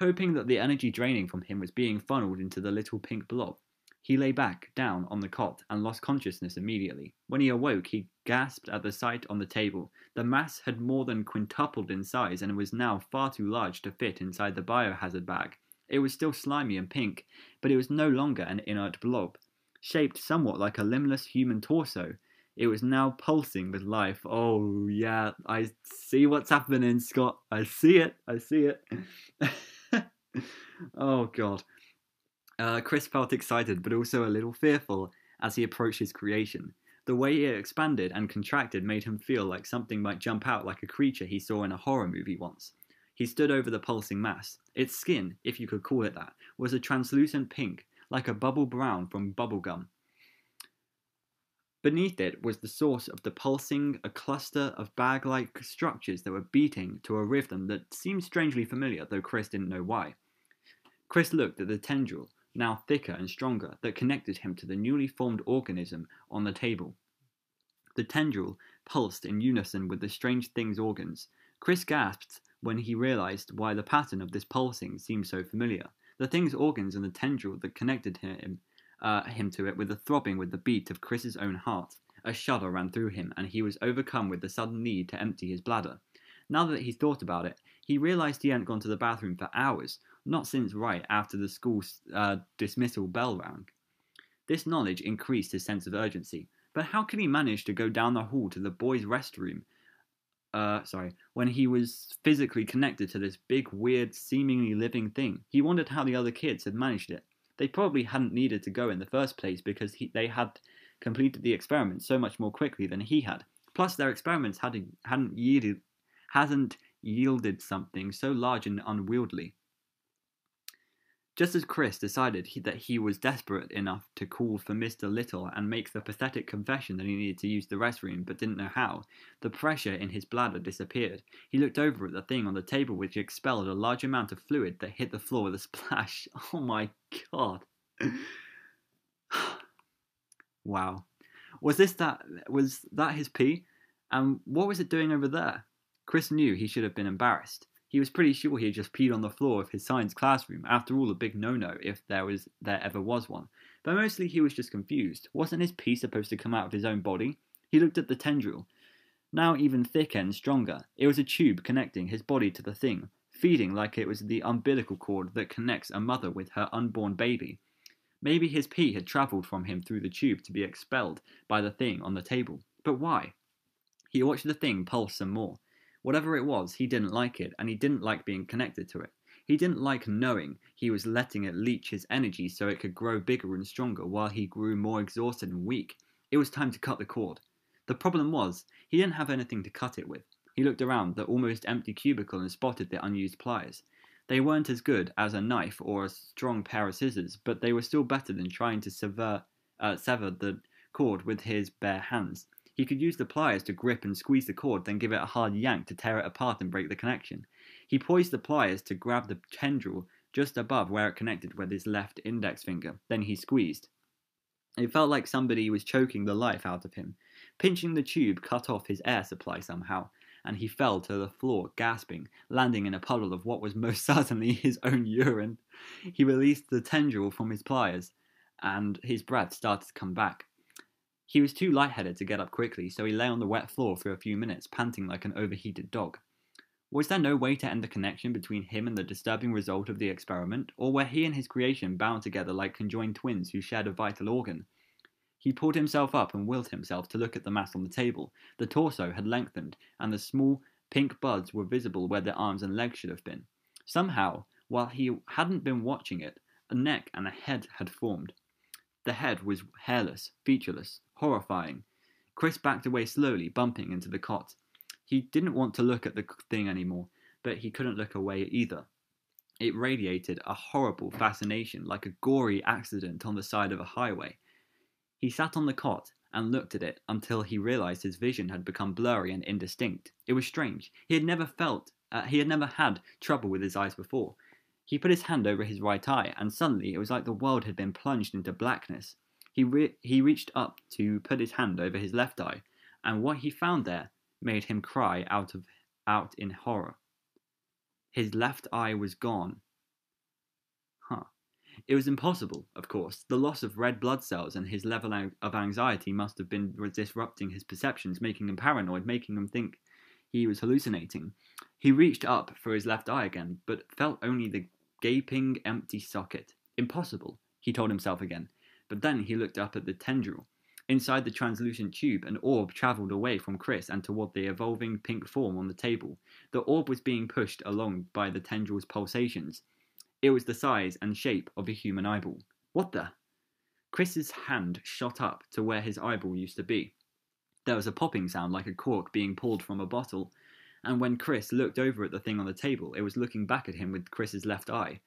Hoping that the energy draining from him was being funneled into the little pink blob, he lay back down on the cot and lost consciousness immediately. When he awoke, he gasped at the sight on the table. The mass had more than quintupled in size and was now far too large to fit inside the biohazard bag. It was still slimy and pink, but it was no longer an inert blob. Shaped somewhat like a limbless human torso, it was now pulsing with life. Oh, yeah, I see what's happening, Scott. I see it. I see it. oh, God. Uh, Chris felt excited, but also a little fearful as he approached his creation. The way it expanded and contracted made him feel like something might jump out like a creature he saw in a horror movie once. He stood over the pulsing mass. Its skin, if you could call it that, was a translucent pink, like a bubble brown from bubblegum. Beneath it was the source of the pulsing, a cluster of bag like structures that were beating to a rhythm that seemed strangely familiar, though Chris didn't know why. Chris looked at the tendril, now thicker and stronger, that connected him to the newly formed organism on the table. The tendril pulsed in unison with the strange thing's organs. Chris gasped when he realized why the pattern of this pulsing seemed so familiar. The thing's organs and the tendril that connected him, uh, him to it with a throbbing with the beat of Chris's own heart. A shudder ran through him, and he was overcome with the sudden need to empty his bladder. Now that he thought about it, he realized he hadn't gone to the bathroom for hours, not since right after the school uh, dismissal bell rang. This knowledge increased his sense of urgency. But how could he manage to go down the hall to the boys' restroom uh, sorry, when he was physically connected to this big, weird, seemingly living thing. He wondered how the other kids had managed it. They probably hadn't needed to go in the first place because he, they had completed the experiment so much more quickly than he had. Plus, their experiments hadn't, hadn't yielded, hasn't yielded something so large and unwieldy. Just as Chris decided he, that he was desperate enough to call for Mr. Little and make the pathetic confession that he needed to use the restroom but didn't know how, the pressure in his bladder disappeared. He looked over at the thing on the table which expelled a large amount of fluid that hit the floor with a splash. Oh my god. wow. Was this that was that his pee? And what was it doing over there? Chris knew he should have been embarrassed. He was pretty sure he had just peed on the floor of his science classroom, after all a big no-no if there was there ever was one. But mostly he was just confused. Wasn't his pee supposed to come out of his own body? He looked at the tendril. Now even thicker and stronger. It was a tube connecting his body to the thing, feeding like it was the umbilical cord that connects a mother with her unborn baby. Maybe his pee had travelled from him through the tube to be expelled by the thing on the table. But why? He watched the thing pulse some more. Whatever it was, he didn't like it, and he didn't like being connected to it. He didn't like knowing he was letting it leech his energy so it could grow bigger and stronger while he grew more exhausted and weak. It was time to cut the cord. The problem was, he didn't have anything to cut it with. He looked around the almost empty cubicle and spotted the unused pliers. They weren't as good as a knife or a strong pair of scissors, but they were still better than trying to sever, uh, sever the cord with his bare hands. He could use the pliers to grip and squeeze the cord, then give it a hard yank to tear it apart and break the connection. He poised the pliers to grab the tendril just above where it connected with his left index finger. Then he squeezed. It felt like somebody was choking the life out of him. Pinching the tube cut off his air supply somehow and he fell to the floor, gasping, landing in a puddle of what was most certainly his own urine. He released the tendril from his pliers, and his breath started to come back. He was too lightheaded to get up quickly, so he lay on the wet floor for a few minutes, panting like an overheated dog. Was there no way to end the connection between him and the disturbing result of the experiment, or were he and his creation bound together like conjoined twins who shared a vital organ? He pulled himself up and willed himself to look at the mass on the table. The torso had lengthened, and the small pink buds were visible where the arms and legs should have been. Somehow, while he hadn't been watching it, a neck and a head had formed. The head was hairless, featureless, horrifying. Chris backed away slowly, bumping into the cot. He didn't want to look at the thing anymore, but he couldn't look away either. It radiated a horrible fascination, like a gory accident on the side of a highway. He sat on the cot and looked at it until he realized his vision had become blurry and indistinct. It was strange. He had never felt, uh, he had never had trouble with his eyes before. He put his hand over his right eye, and suddenly it was like the world had been plunged into blackness. He, re- he reached up to put his hand over his left eye, and what he found there made him cry out of out in horror. His left eye was gone, Huh. it was impossible, of course. The loss of red blood cells and his level of anxiety must have been disrupting his perceptions, making him paranoid, making him think he was hallucinating. He reached up for his left eye again, but felt only the gaping, empty socket. Impossible, he told himself again. But then he looked up at the tendril. Inside the translucent tube, an orb travelled away from Chris and toward the evolving pink form on the table. The orb was being pushed along by the tendril's pulsations. It was the size and shape of a human eyeball. What the? Chris's hand shot up to where his eyeball used to be. There was a popping sound like a cork being pulled from a bottle, and when Chris looked over at the thing on the table, it was looking back at him with Chris's left eye.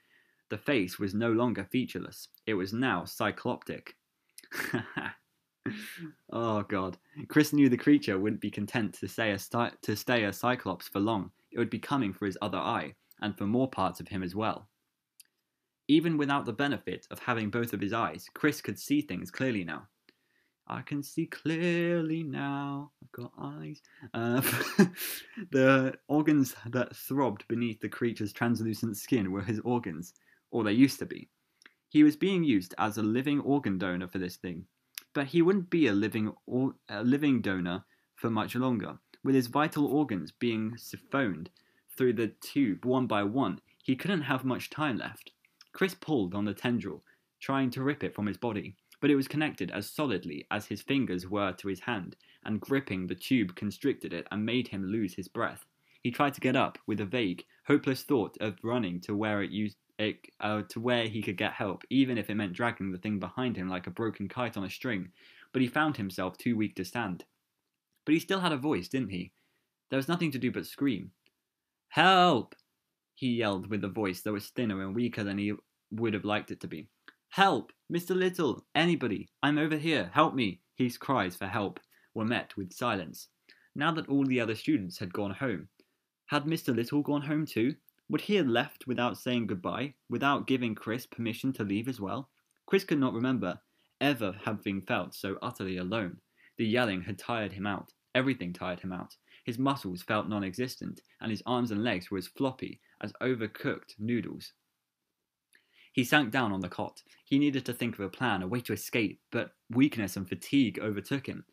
The face was no longer featureless, it was now cycloptic. oh god. Chris knew the creature wouldn't be content to stay, a to stay a cyclops for long. It would be coming for his other eye, and for more parts of him as well. Even without the benefit of having both of his eyes, Chris could see things clearly now. I can see clearly now. I've got eyes. Uh, the organs that throbbed beneath the creature's translucent skin were his organs, or they used to be. He was being used as a living organ donor for this thing, but he wouldn't be a living or, a living donor for much longer. With his vital organs being siphoned through the tube one by one, he couldn't have much time left. Chris pulled on the tendril, trying to rip it from his body, but it was connected as solidly as his fingers were to his hand, and gripping the tube constricted it and made him lose his breath. He tried to get up with a vague, hopeless thought of running to where it used it, uh, to where he could get help, even if it meant dragging the thing behind him like a broken kite on a string. But he found himself too weak to stand. But he still had a voice, didn't he? There was nothing to do but scream. Help! he yelled with a voice that was thinner and weaker than he would have liked it to be. Help! Mr. Little! Anybody! I'm over here! Help me! His cries for help were met with silence. Now that all the other students had gone home, had Mr. Little gone home too? Would he have left without saying goodbye, without giving Chris permission to leave as well? Chris could not remember ever having felt so utterly alone. The yelling had tired him out. Everything tired him out. His muscles felt non existent, and his arms and legs were as floppy as overcooked noodles. He sank down on the cot. He needed to think of a plan, a way to escape, but weakness and fatigue overtook him.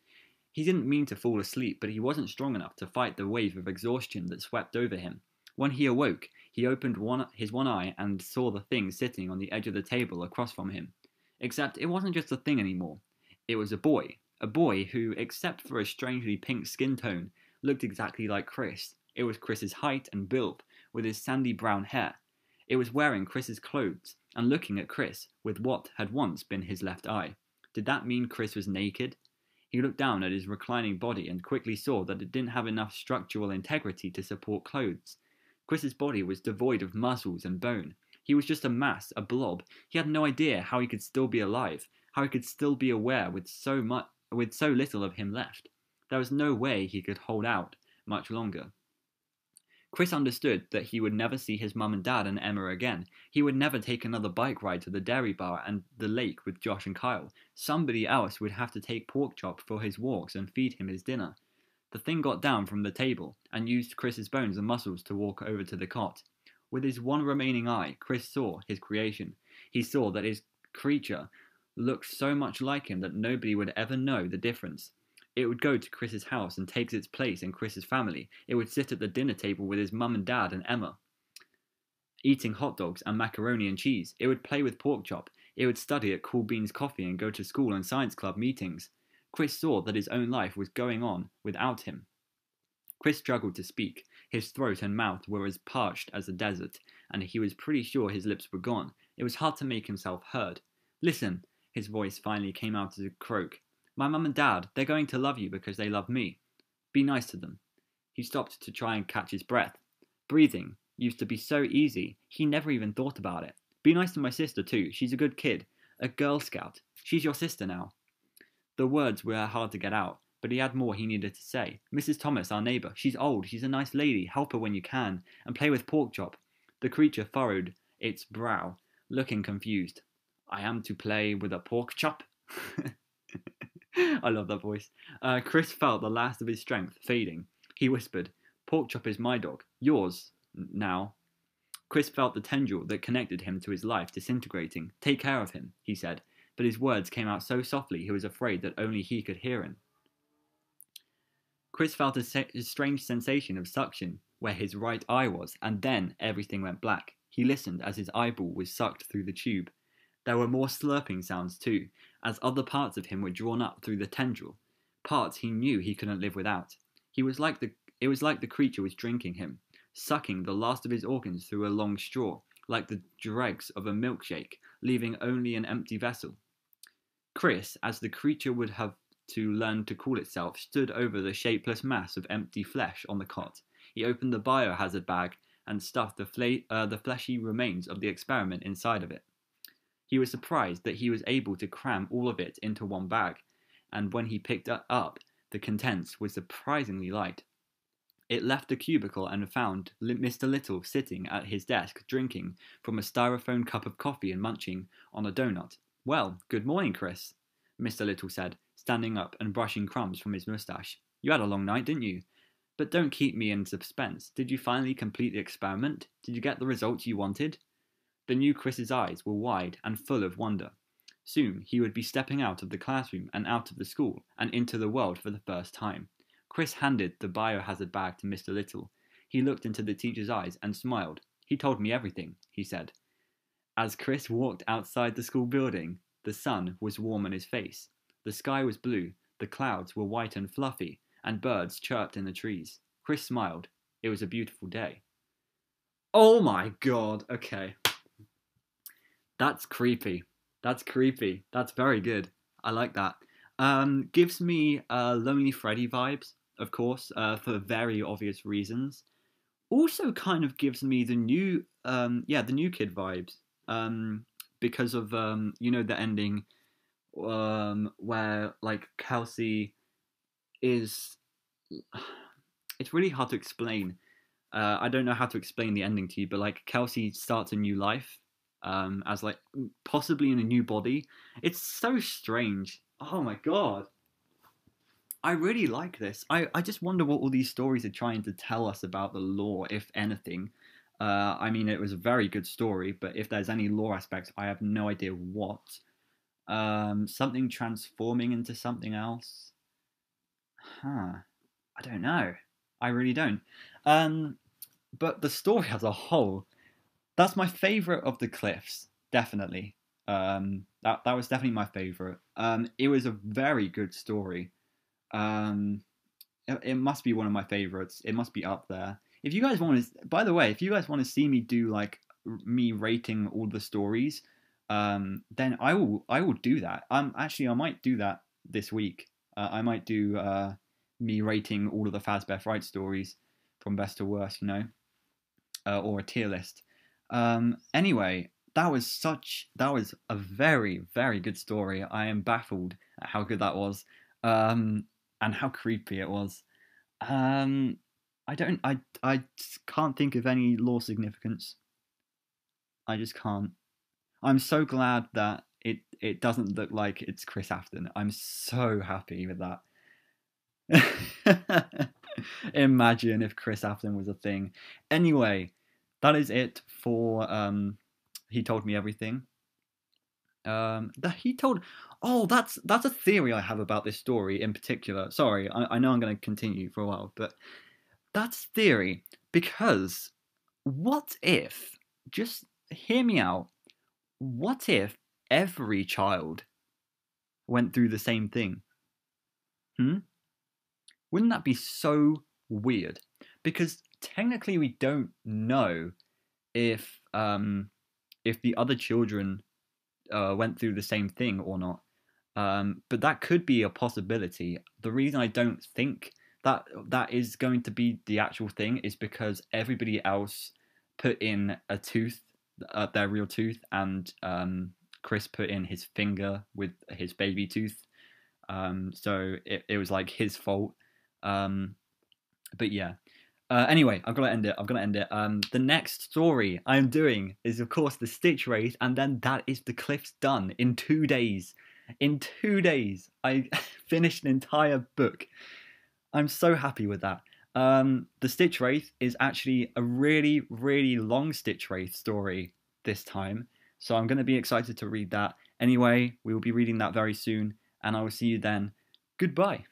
He didn't mean to fall asleep, but he wasn't strong enough to fight the wave of exhaustion that swept over him. When he awoke, he opened one, his one eye and saw the thing sitting on the edge of the table across from him. Except it wasn't just a thing anymore. It was a boy. A boy who, except for a strangely pink skin tone, looked exactly like Chris. It was Chris's height and build, with his sandy brown hair. It was wearing Chris's clothes and looking at Chris with what had once been his left eye. Did that mean Chris was naked? He looked down at his reclining body and quickly saw that it didn't have enough structural integrity to support clothes. Chris's body was devoid of muscles and bone. He was just a mass, a blob. He had no idea how he could still be alive, how he could still be aware with so much with so little of him left. There was no way he could hold out much longer. Chris understood that he would never see his mum and dad and Emma again. He would never take another bike ride to the dairy bar and the lake with Josh and Kyle. Somebody else would have to take Porkchop for his walks and feed him his dinner. The thing got down from the table and used Chris's bones and muscles to walk over to the cot. With his one remaining eye, Chris saw his creation. He saw that his creature looked so much like him that nobody would ever know the difference. It would go to Chris's house and take its place in Chris's family. It would sit at the dinner table with his mum and dad and Emma, eating hot dogs and macaroni and cheese. It would play with Porkchop. It would study at Cool Beans Coffee and go to school and science club meetings. Chris saw that his own life was going on without him. Chris struggled to speak. His throat and mouth were as parched as a desert, and he was pretty sure his lips were gone. It was hard to make himself heard. Listen, his voice finally came out as a croak. My mum and dad, they're going to love you because they love me. Be nice to them. He stopped to try and catch his breath. Breathing used to be so easy, he never even thought about it. Be nice to my sister, too. She's a good kid. A Girl Scout. She's your sister now. The words were hard to get out, but he had more he needed to say. Mrs. Thomas, our neighbour, she's old, she's a nice lady, help her when you can, and play with Porkchop. The creature furrowed its brow, looking confused. I am to play with a pork chop? I love that voice. Uh, Chris felt the last of his strength fading. He whispered, Porkchop is my dog, yours, now. Chris felt the tendril that connected him to his life disintegrating. Take care of him, he said, but his words came out so softly he was afraid that only he could hear him. Chris felt a, se- a strange sensation of suction where his right eye was, and then everything went black. He listened as his eyeball was sucked through the tube. There were more slurping sounds too, as other parts of him were drawn up through the tendril, parts he knew he couldn't live without. He was like the it was like the creature was drinking him, sucking the last of his organs through a long straw, like the dregs of a milkshake, leaving only an empty vessel. Chris, as the creature would have to learn to call itself, stood over the shapeless mass of empty flesh on the cot. He opened the biohazard bag and stuffed the, fle- uh, the fleshy remains of the experiment inside of it. He was surprised that he was able to cram all of it into one bag, and when he picked it up, the contents was surprisingly light. It left the cubicle and found Mr. Little sitting at his desk drinking from a styrofoam cup of coffee and munching on a donut. Well, good morning, Chris, Mr. Little said, standing up and brushing crumbs from his moustache. You had a long night, didn't you? But don't keep me in suspense. Did you finally complete the experiment? Did you get the results you wanted? The new Chris's eyes were wide and full of wonder. Soon he would be stepping out of the classroom and out of the school and into the world for the first time. Chris handed the biohazard bag to Mr. Little. He looked into the teacher's eyes and smiled. He told me everything, he said. As Chris walked outside the school building, the sun was warm on his face. The sky was blue, the clouds were white and fluffy, and birds chirped in the trees. Chris smiled. It was a beautiful day. Oh my god, okay. That's creepy. That's creepy. That's very good. I like that. Um, gives me uh, Lonely Freddy vibes, of course, uh, for very obvious reasons. Also, kind of gives me the new, um, yeah, the new kid vibes um, because of um, you know the ending um, where like Kelsey is. It's really hard to explain. Uh, I don't know how to explain the ending to you, but like Kelsey starts a new life um, as like possibly in a new body. It's so strange. Oh my god. I really like this. I, I just wonder what all these stories are trying to tell us about the lore, if anything. Uh, I mean, it was a very good story, but if there's any lore aspects, I have no idea what. Um, something transforming into something else. Huh. I don't know. I really don't. Um, but the story as a whole, that's my favorite of the cliffs, definitely. Um, that that was definitely my favorite. Um, it was a very good story. Um, it, it must be one of my favorites. It must be up there. If you guys want to, by the way, if you guys want to see me do like me rating all the stories, um, then I will I will do that. Um, actually, I might do that this week. Uh, I might do uh, me rating all of the Fazbear Fright stories from best to worst, you know, uh, or a tier list. Um, anyway, that was such that was a very very good story. I am baffled at how good that was, um, and how creepy it was. Um, I don't I I can't think of any lore significance. I just can't. I'm so glad that it it doesn't look like it's Chris Afton. I'm so happy with that. Imagine if Chris Afton was a thing. Anyway, that is it for um he told me everything. Um that he told oh that's that's a theory I have about this story in particular. Sorry, I, I know I'm gonna continue for a while, but that's theory because what if just hear me out what if every child went through the same thing hmm wouldn't that be so weird? Because technically, we don't know if um, if the other children uh, went through the same thing or not. Um, but that could be a possibility. The reason I don't think that that is going to be the actual thing is because everybody else put in a tooth, uh, their real tooth, and um, Chris put in his finger with his baby tooth. Um, so it, it was like his fault um, but yeah. Uh, anyway, I'm gonna end it. I'm gonna end it. Um, the next story I'm doing is, of course, the Stitch Wraith, and then that is the Cliffs done in two days. In two days, I finished an entire book. I'm so happy with that. Um, the Stitch Wraith is actually a really, really long Stitch Wraith story this time, so I'm going to be excited to read that. Anyway, we will be reading that very soon, and I will see you then. Goodbye.